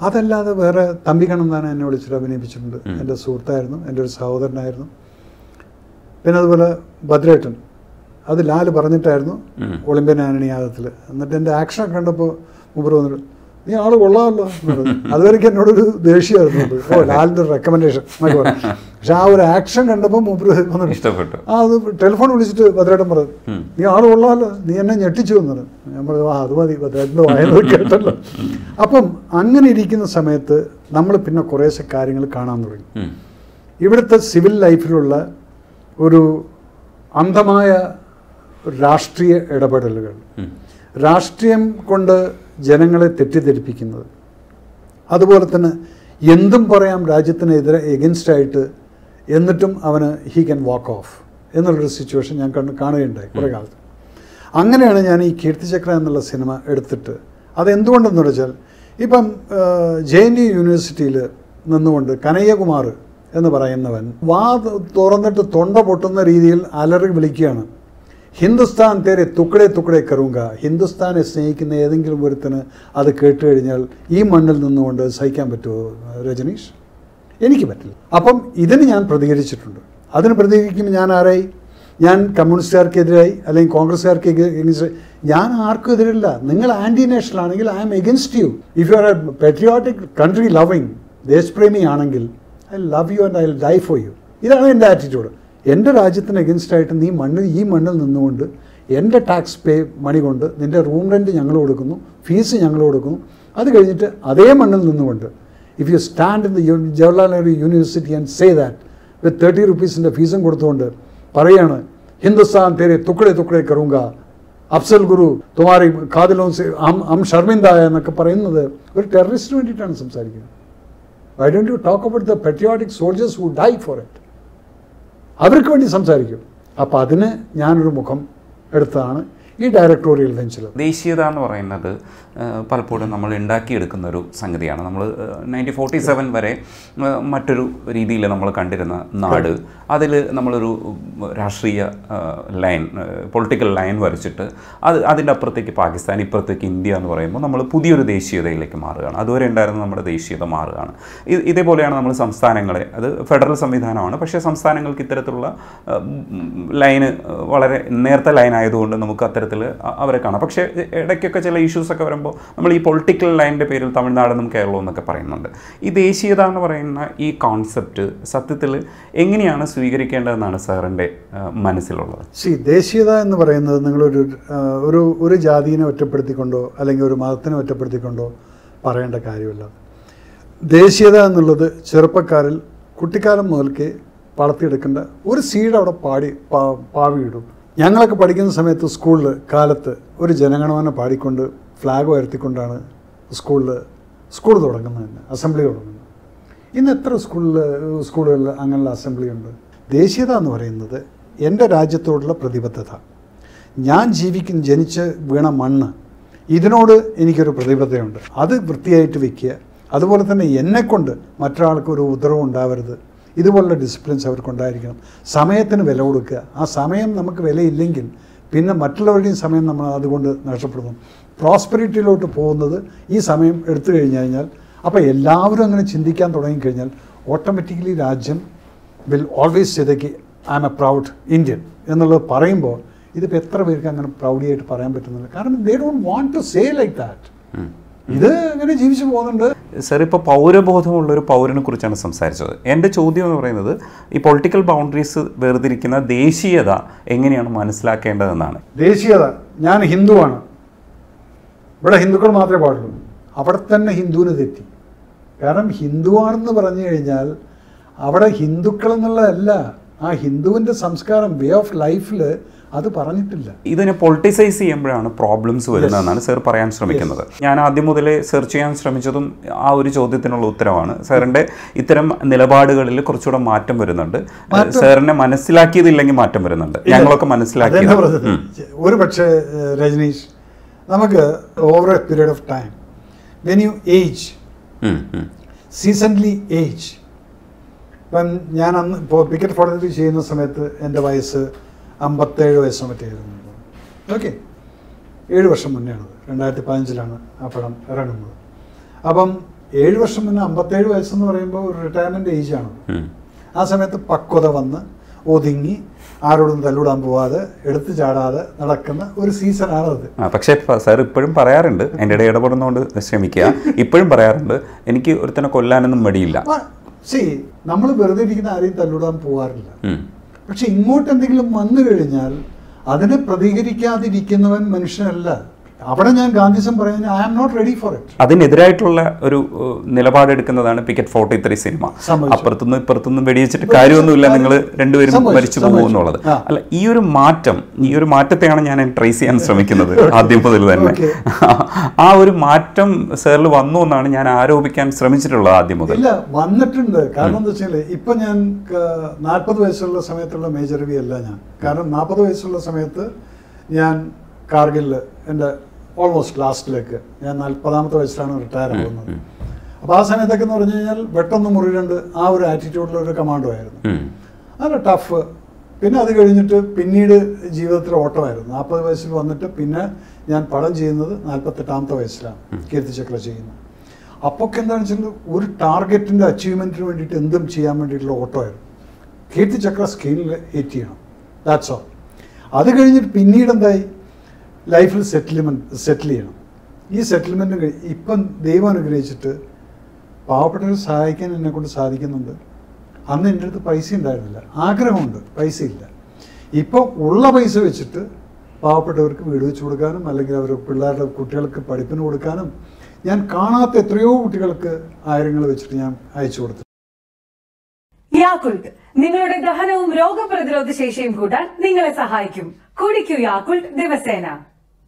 അതല്ലാതെ വേറെ തമ്പി കണ്ണന്താനം എന്നെ വിളിച്ചിട്ട് അഭിനയിപ്പിച്ചിട്ടുണ്ട്. എന്റെ സുഹൃത്തായിരുന്നു എന്റെ ഒരു സഹോദരനായിരുന്നു. പിന്നെ അതുപോലെ ഭദ്രേട്ടൻ. അത് ലാൽ പറഞ്ഞിട്ടായിരുന്നു. ഒളിമ്പ്യൻ ആനണി യാഗത്തിൽ എന്നിട്ട് എന്റെ ആക്ഷൻ കണ്ടപ്പോൾ മുമ്പ് വന്നിട്ട് നീ ആൾ കൊള്ളാമല്ലോ അതുവരെക്ക്. അതുവരെയ്ക്ക് എന്നോടൊരു ദേഷ്യമായിരുന്നു. ഓ ലാലിന്റെ റെക്കമെൻഡേഷൻ എന്നൊക്കെ പറഞ്ഞു. പക്ഷെ ആ ഒരു ആക്ഷൻ കണ്ടപ്പോൾ മൂപ്പര് വന്നിട്ട് ഇഷ്ടപ്പെട്ടു. ആ അത് ടെലിഫോൺ വിളിച്ചിട്ട് ഭദ്രേട്ടൻ പറഞ്ഞു നീ ആൾ കൊള്ളാമല്ലോ നീ എന്നെ ഞെട്ടിച്ചു എന്ന് പറഞ്ഞു. ഞാൻ പറഞ്ഞു ആ അത് മതി ഭദ്രേട്ടന്റെ വായന കേട്ടല്ലോ. അപ്പം അങ്ങനെ ഇരിക്കുന്ന സമയത്ത് നമ്മൾ പിന്നെ കുറേശ്ശെ കാര്യങ്ങൾ കാണാൻ തുടങ്ങി. ഇവിടുത്തെ സിവിൽ ലൈഫിലുള്ള ഒരു അന്ധമായ രാഷ്ട്രീയ ഇടപെടലുകൾ. രാഷ്ട്രീയം കൊണ്ട് ജനങ്ങളെ തെറ്റിദ്ധരിപ്പിക്കുന്നത്. അതുപോലെ തന്നെ എന്തും പറയാം രാജ്യത്തിനെതിരെ എഗൻസ്റ്റായിട്ട് എന്നിട്ടും അവന് ഹീ ക്യാൻ വാക്ക് ഓഫ് എന്നുള്ളൊരു സിറ്റുവേഷൻ ഞാൻ കണ്ട് കാണുകയുണ്ടായി കുറേ കാലത്ത്. അങ്ങനെയാണ് ഞാൻ ഈ കീർത്തിചക്ര എന്നുള്ള സിനിമ എടുത്തിട്ട് അതെന്തുകൊണ്ടെന്ന് വെച്ചാൽ ഇപ്പം ജെ എൻ യു യൂണിവേഴ്സിറ്റിയിൽ നിന്നുകൊണ്ട് കനയ്യകുമാർ എന്ന് പറയുന്നവൻ വാ തുറന്നിട്ട് തൊണ്ട പൊട്ടുന്ന രീതിയിൽ അലറി വിളിക്കുകയാണ്. ഹിന്ദുസ്ഥാൻ തേരെ തുക്കടെ തുക്കടെ കറുങ്ക ഹിന്ദുസ്ഥാനെ സ്നേഹിക്കുന്ന ഏതെങ്കിലും ഒരുത്തിന് അത് കേട്ട് കഴിഞ്ഞാൽ ഈ മണ്ണിൽ നിന്നുകൊണ്ട് സഹിക്കാൻ പറ്റുമോ രജനീഷ്? എനിക്ക് പറ്റില്ല. അപ്പം ഇതിന് ഞാൻ പ്രതികരിച്ചിട്ടുണ്ട്. അതിന് പ്രതികരിക്കുമ്പോൾ ഞാൻ ആരായി? ഞാൻ കമ്മ്യൂണിസ്റ്റുകാർക്കെതിരായി അല്ലെങ്കിൽ കോൺഗ്രസ്സുകാർക്ക് ഞാൻ ആർക്കും എതിരല്ല. നിങ്ങൾ ആന്റി നാഷണൽ ആണെങ്കിൽ I am against you. If you are a patriotic country loving ദേശപ്രേമി ആണെങ്കിൽ I love you and I die for you. ഇതാണ് എന്റെ ആറ്റിറ്റ്യൂഡ് എന്റെ രാജ്യത്തിന് എഗൻസ്റ്റ് ആയിട്ട് നീ മണ്ണിൽ ഈ മണ്ണിൽ നിന്നുകൊണ്ട് എന്റെ ടാക്സ് പേ മണി കൊണ്ട് നിന്റെ റൂം റെന്റ് ഞങ്ങൾ കൊടുക്കുന്നു ഫീസ് ഞങ്ങൾ കൊടുക്കുന്നു. അത് കഴിഞ്ഞിട്ട് അതേ മണ്ണിൽ നിന്നുകൊണ്ട് if you stand in the Jawaharlal Nehru university and say that with thirty റുപ്പീസിന്റെ ഫീസും കൊടുത്തുകൊണ്ട് പറയാണ് ഹിന്ദുസ്ഥാൻ തേരെ തുക്കടെ തുക്കടെ കറുങ്ക അഫ്സൽ ഗുരു തുമാരി കാതിലോ അം ഷർമിന്ദായ എന്നൊക്കെ പറയുന്നത് ഒരു ടെററിസ്റ്റിന് വേണ്ടിയിട്ടാണ് സംസാരിക്കുന്നത്. I don't you talk about the patriotic soldiers who die for it അവർക്ക് വേണ്ടി സംസാരിക്കും. അപ്പോൾ അതിന് ഞാനൊരു മുഖം എടുത്തതാണ്. ഈ ഡയറക്ടോറിയൽ ബെഞ്ചിൽ ദേശീയത എന്ന് പറയുന്നത് പലപ്പോഴും നമ്മൾ ഉണ്ടാക്കിയെടുക്കുന്ന ഒരു സംഗതിയാണ്. നമ്മൾ നയന്റീൻ ഫോർട്ടി സെവൻ വരെ മറ്റൊരു രീതിയിൽ നമ്മൾ കണ്ടിരുന്ന നാട്. അതിൽ നമ്മളൊരു രാഷ്ട്രീയ ലൈൻ പൊളിറ്റിക്കൽ ലൈൻ വരച്ചിട്ട് അത് അതിന്റെ അപ്പുറത്തേക്ക് പാകിസ്ഥാൻ ഇപ്പുറത്തേക്ക് ഇന്ത്യ എന്ന് പറയുമ്പോൾ നമ്മൾ പുതിയൊരു ദേശീയതയിലേക്ക് മാറുകയാണ്. അതുവരെ ഉണ്ടായിരുന്ന നമ്മുടെ ദേശീയത മാറുകയാണ്. ഇതേപോലെയാണ് നമ്മൾ സംസ്ഥാനങ്ങളെ. അത് ഫെഡറൽ സംവിധാനമാണ്. പക്ഷേ സംസ്ഥാനങ്ങൾക്ക് ഇത്തരത്തിലുള്ള ലൈന് വളരെ നേരത്തെ ലൈൻ ആയതുകൊണ്ട് നമുക്ക് അത്തരത്തിൽ അ- അവരെ കാണാം. പക്ഷേ ഇടയ്ക്കൊക്കെ ചില ഇഷ്യൂസൊക്കെ വരുമ്പോൾ നമ്മൾ ഈ പൊളിറ്റിക്കൽ ലൈന്റെ പേരിൽ തമിഴ്നാടെന്നും കേരളവും എന്നൊക്കെ പറയുന്നുണ്ട്. ഈ ദേശീയത എന്ന് പറയുന്ന ഈ കോൺസെപ്റ്റ് സത്യത്തിൽ എങ്ങനെയാണ് സ്വീകരിക്കേണ്ടതെന്നാണ് സാറിന്റെ മനസ്സിലുള്ളത്? സി ദേശീയത എന്ന് പറയുന്നത് നിങ്ങളൊരു ഒരു ഒരു ജാതിയെ ഒറ്റപ്പെടുത്തിക്കൊണ്ടോ അല്ലെങ്കിൽ ഒരു മതത്തിനെ ഒറ്റപ്പെടുത്തിക്കൊണ്ടോ പറയേണ്ട കാര്യമില്ല. ദേശീയത എന്നുള്ളത് ചെറുപ്പക്കാരിൽ കുട്ടിക്കാലം മുതൽക്കേ വളർത്തിയെടുക്കേണ്ട ഒരു സീഡ് അവിടെ പാടി പാവിയിടും. ഞങ്ങളൊക്കെ പഠിക്കുന്ന സമയത്ത് സ്കൂളിൽ കാലത്ത് ഒരു ജനഗണമന പാടിക്കൊണ്ട് ഫ്ലാഗ് ഉയർത്തിക്കൊണ്ടാണ് സ്കൂളിൽ സ്കൂൾ തുടങ്ങുന്നത് തന്നെ അസംബ്ലി തുടങ്ങുന്നത്. ഇന്ന് എത്ര സ്കൂളിൽ സ്കൂളുകളിൽ അങ്ങനെയുള്ള അസംബ്ലി ഉണ്ട്? ദേശീയത എന്ന് പറയുന്നത് എന്റെ രാജ്യത്തോടുള്ള പ്രതിബദ്ധത. ഞാൻ ജീവിക്കുന്ന ജനിച്ച് വീണ മണ്ണ് ഇതിനോട് എനിക്കൊരു പ്രതിബദ്ധതയുണ്ട്. അത് വൃത്തിയായിട്ട് വയ്ക്കുക അതുപോലെ തന്നെ എന്നെക്കൊണ്ട് മറ്റൊരാൾക്കൊരു ഉത്തരവ് ഉണ്ടാവരുത്. ഇതുപോലുള്ള ഡിസിപ്ലിൻസ് അവർക്കുണ്ടായിരിക്കണം. സമയത്തിന് വില കൊടുക്കുക. ആ സമയം നമുക്ക് വിലയില്ലെങ്കിൽ പിന്നെ മറ്റുള്ളവരുടെയും സമയം നമ്മൾ അതുകൊണ്ട് നഷ്ടപ്പെടുന്നു. പ്രോസ്പെരിറ്റിയിലോട്ട് പോകുന്നത് ഈ സമയം എടുത്തു കഴിഞ്ഞു കഴിഞ്ഞാൽ അപ്പോൾ എല്ലാവരും അങ്ങനെ ചിന്തിക്കാൻ തുടങ്ങിക്കഴിഞ്ഞാൽ ഓട്ടോമാറ്റിക്കലി രാജ്യം വിൽ ഓൾവേസ് ചെയ്തേക്ക് I am a proud Indian എന്നുള്ളത് പറയുമ്പോൾ ഇതിപ്പോൾ എത്ര പേർക്ക് അങ്ങനെ പ്രൗഡിയായിട്ട് പറയാൻ പറ്റുന്നില്ല. കാരണം they don't want to say like that ഇത് അങ്ങനെ ജീവിച്ചു പോകുന്നുണ്ട്. സർ ഇപ്പോൾ പൗരബോധമുള്ള ഒരു പൗരനെ കുറിച്ചാണ് സംസാരിച്ചത്. എന്റെ ചോദ്യം എന്ന് പറയുന്നത് ഈ പൊളിറ്റിക്കൽ ബൗണ്ടറീസ് വേർതിരിക്കുന്ന ദേശീയത എങ്ങനെയാണ് മനസ്സിലാക്കേണ്ടതെന്നാണ്? ദേശീയത. ഞാൻ ഹിന്ദുവാണ്. ഇവിടെ ഹിന്ദുക്കൾ മാത്രമേ പാടുള്ളൂ. അവിടെ തന്നെ ഹിന്ദുവിന് തെറ്റി. കാരണം ഹിന്ദുവാണെന്ന് പറഞ്ഞു കഴിഞ്ഞാൽ അവിടെ ഹിന്ദുക്കൾ എന്നുള്ളതല്ല ആ ഹിന്ദുവിന്റെ സംസ്കാരം വേ ഓഫ് ലൈഫിൽ അത് പറഞ്ഞിട്ടില്ല. ഇതിനെ പൊളിറ്റിസൈസ് ചെയ്യുമ്പോഴാണ് പ്രോബ്ലംസ് വരുന്നതെന്നാണ് സർ പറയാൻ ശ്രമിക്കുന്നത്. ഞാൻ ആദ്യം മുതലേ സെർച്ച് ചെയ്യാൻ ശ്രമിച്ചതും ആ ഒരു ചോദ്യത്തിനുള്ള ഉത്തരവാണ്. സാറിന്റെ ഇത്തരം നിലപാടുകളിൽ കുറച്ചുകൂടെ മാറ്റം വരുന്നുണ്ട്. സാറിനെ മനസ്സിലാക്കിയതില്ലെങ്കിൽ മാറ്റം വരുന്നുണ്ട്. ഞങ്ങളൊക്കെ മനസ്സിലാക്കി ഒരു പക്ഷേ രജനീഷ് നമുക്ക് over a period of time when you age. സീസൺലി age ഇപ്പം ഞാൻ അന്ന് ഇപ്പോൾ പിക്കറ്റ് ഫോട്ടോഗ്രാഫി ചെയ്യുന്ന സമയത്ത് എന്റെ വയസ്സ് അമ്പത്തേഴ് വയസ്സോ മറ്റായിരുന്നു ഓക്കെ. ഏഴ് വർഷം മുന്നേയാണ് രണ്ടായിരത്തി പതിനഞ്ചിലാണ് ആ പടം ഇറങ്ങുന്നത്. അപ്പം ഏഴ് വർഷം മുന്നേ അമ്പത്തേഴ് വയസ്സെന്ന് പറയുമ്പോൾ ഒരു റിട്ടയർമെന്റ് ഏജാണ് ആണ്. ആ സമയത്ത് പക്വത വന്ന് ഒതുങ്ങി ആരോടും തല്ലൂടാൻ പോവാതെ എടുത്തു ചാടാതെ നടക്കുന്ന ഒരു സീസണാണത് ആ പക്ഷേ സാർ ഇപ്പോഴും പറയാറുണ്ട്. എന്റെ ഇടയിൽ ഇടപെടുന്നതുകൊണ്ട് ശ്രമിക്കുക. ഇപ്പോഴും പറയാറുണ്ട്. എനിക്ക് ഒരുത്തനെ കൊല്ലാനൊന്നും മടിയില്ല. സി നമ്മൾ വെറുതെ ഇരിക്കുന്ന ആരെയും തല്ലിടാൻ പോകാറില്ല പക്ഷെ ഇങ്ങോട്ട് എന്തെങ്കിലും വന്നു കഴിഞ്ഞാൽ അതിനെ പ്രതികരിക്കാതിരിക്കുന്നവൻ മനുഷ്യനല്ല. അവിടെ ഞാൻ ഗാന്ധിസം പറയുന്നത് I am not ready for it അതിനെതിരായിട്ടുള്ള ഒരു നിലപാടെടുക്കുന്നതാണ് പിക്കറ്റ് ഫോർട്ടി ത്രീ സിനിമ. അപ്പുറത്തുനിന്ന് ഇപ്പുറത്തുനിന്ന് വെടിവെച്ചിട്ട് കാര്യമൊന്നുമില്ല. നിങ്ങൾ രണ്ടുപേരും മരിച്ചു. പോകുന്നുള്ളത് അല്ല ഈ ഒരു മാറ്റം ഈ ഒരു മാറ്റത്തെയാണ് ഞാൻ ട്രേസ് ചെയ്യാൻ ശ്രമിക്കുന്നത് ആദ്യം മുതൽ തന്നെ. ആ ഒരു മാറ്റം സാറിൽ വന്നു എന്നാണ് ഞാൻ ആരോപിക്കാൻ ശ്രമിച്ചിട്ടുള്ളത് ആദ്യം മുതൽ. ഇല്ല വന്നിട്ടുണ്ട്. കാരണം എന്താ വെച്ചാൽ ഇപ്പൊ ഞാൻ നാൽപ്പത് വയസ്സുള്ള സമയത്തുള്ള മേജർ വി അല്ല ഞാൻ. കാരണം നാൽപ്പത് വയസ്സുള്ള സമയത്ത് ഞാൻ കാർഗിലിൽ എന്റെ ഓൾമോസ്റ്റ് ലാസ്റ്റിലേക്ക് ഞാൻ നാൽപ്പതാമത്തെ വയസ്സിലാണ് റിട്ടയർ ആകുന്നത് അപ്പോൾ ആ സമയത്തൊക്കെ എന്ന് പറഞ്ഞു കഴിഞ്ഞാൽ വെട്ടൊന്ന് മുറിരണ്ട് ആ ഒരു ആറ്റിറ്റ്യൂഡിലൊരു ഒരു കമാൻഡോ ആയിരുന്നു. നല്ല ടഫ് പിന്നെ അത് കഴിഞ്ഞിട്ട് പിന്നീട് ജീവിതത്തിൽ ഓട്ടമായിരുന്നു. നാൽപ്പത് വയസ്സിൽ വന്നിട്ട് പിന്നെ ഞാൻ പടം ചെയ്യുന്നത് നാൽപ്പത്തെട്ടാമത്തെ വയസ്സിലാണ് കീർത്തിചക്ര ചെയ്യുന്നത്. അപ്പോൾ എന്താണെന്ന് വെച്ചാൽ ഒരു ടാർഗറ്റിന്റെ അച്ചീവ്മെന്റിന് വേണ്ടിയിട്ട് എന്തും ചെയ്യാൻ വേണ്ടിയിട്ടുള്ള ഓട്ടമായിരുന്നു. കീർത്തിചക്ര സ്കെയിലിൽ ഏറ്റ് ചെയ്യണം. ദാറ്റ്സ് ഓൾ അത് കഴിഞ്ഞിട്ട് പിന്നീട് എന്തായി? ലൈഫിൽ സെറ്റിൽമെന്റ് സെറ്റിൽ ചെയ്യണം. ഈ സെറ്റിൽമെന്റ് ഇപ്പം ദൈവം അനുഗ്രഹിച്ചിട്ട് പാവപ്പെട്ടവരെ സഹായിക്കാൻ എന്നെ കൊണ്ട് സാധിക്കുന്നുണ്ട്. അന്ന് എന്റെ അടുത്ത് പൈസ ഉണ്ടായിരുന്നില്ല. ആഗ്രഹമുണ്ട്. പൈസ ഇല്ല. ഇപ്പോൾ ഉള്ള പൈസ വെച്ചിട്ട് പാവപ്പെട്ടവർക്ക് വീട് വെച്ച് കൊടുക്കാനും അല്ലെങ്കിൽ അവർ പിള്ളേരുടെ കുട്ടികൾക്ക് പഠിപ്പിന് കൊടുക്കാനും ഞാൻ കാണാത്ത എത്രയോ കുട്ടികൾക്ക് ആയിരങ്ങൾ വെച്ചിട്ട് ഞാൻ അയച്ചു കൊടുത്തു. യാക്കുൾട്ട് നിങ്ങളുടെ ദഹനവും രോഗപ്രതിരോധ ശേഷിയും കൂട്ടാൻ നിങ്ങളെ സഹായിക്കും. കുടിക്കൂ യാക്കുൾട്ട് ദിവസേന.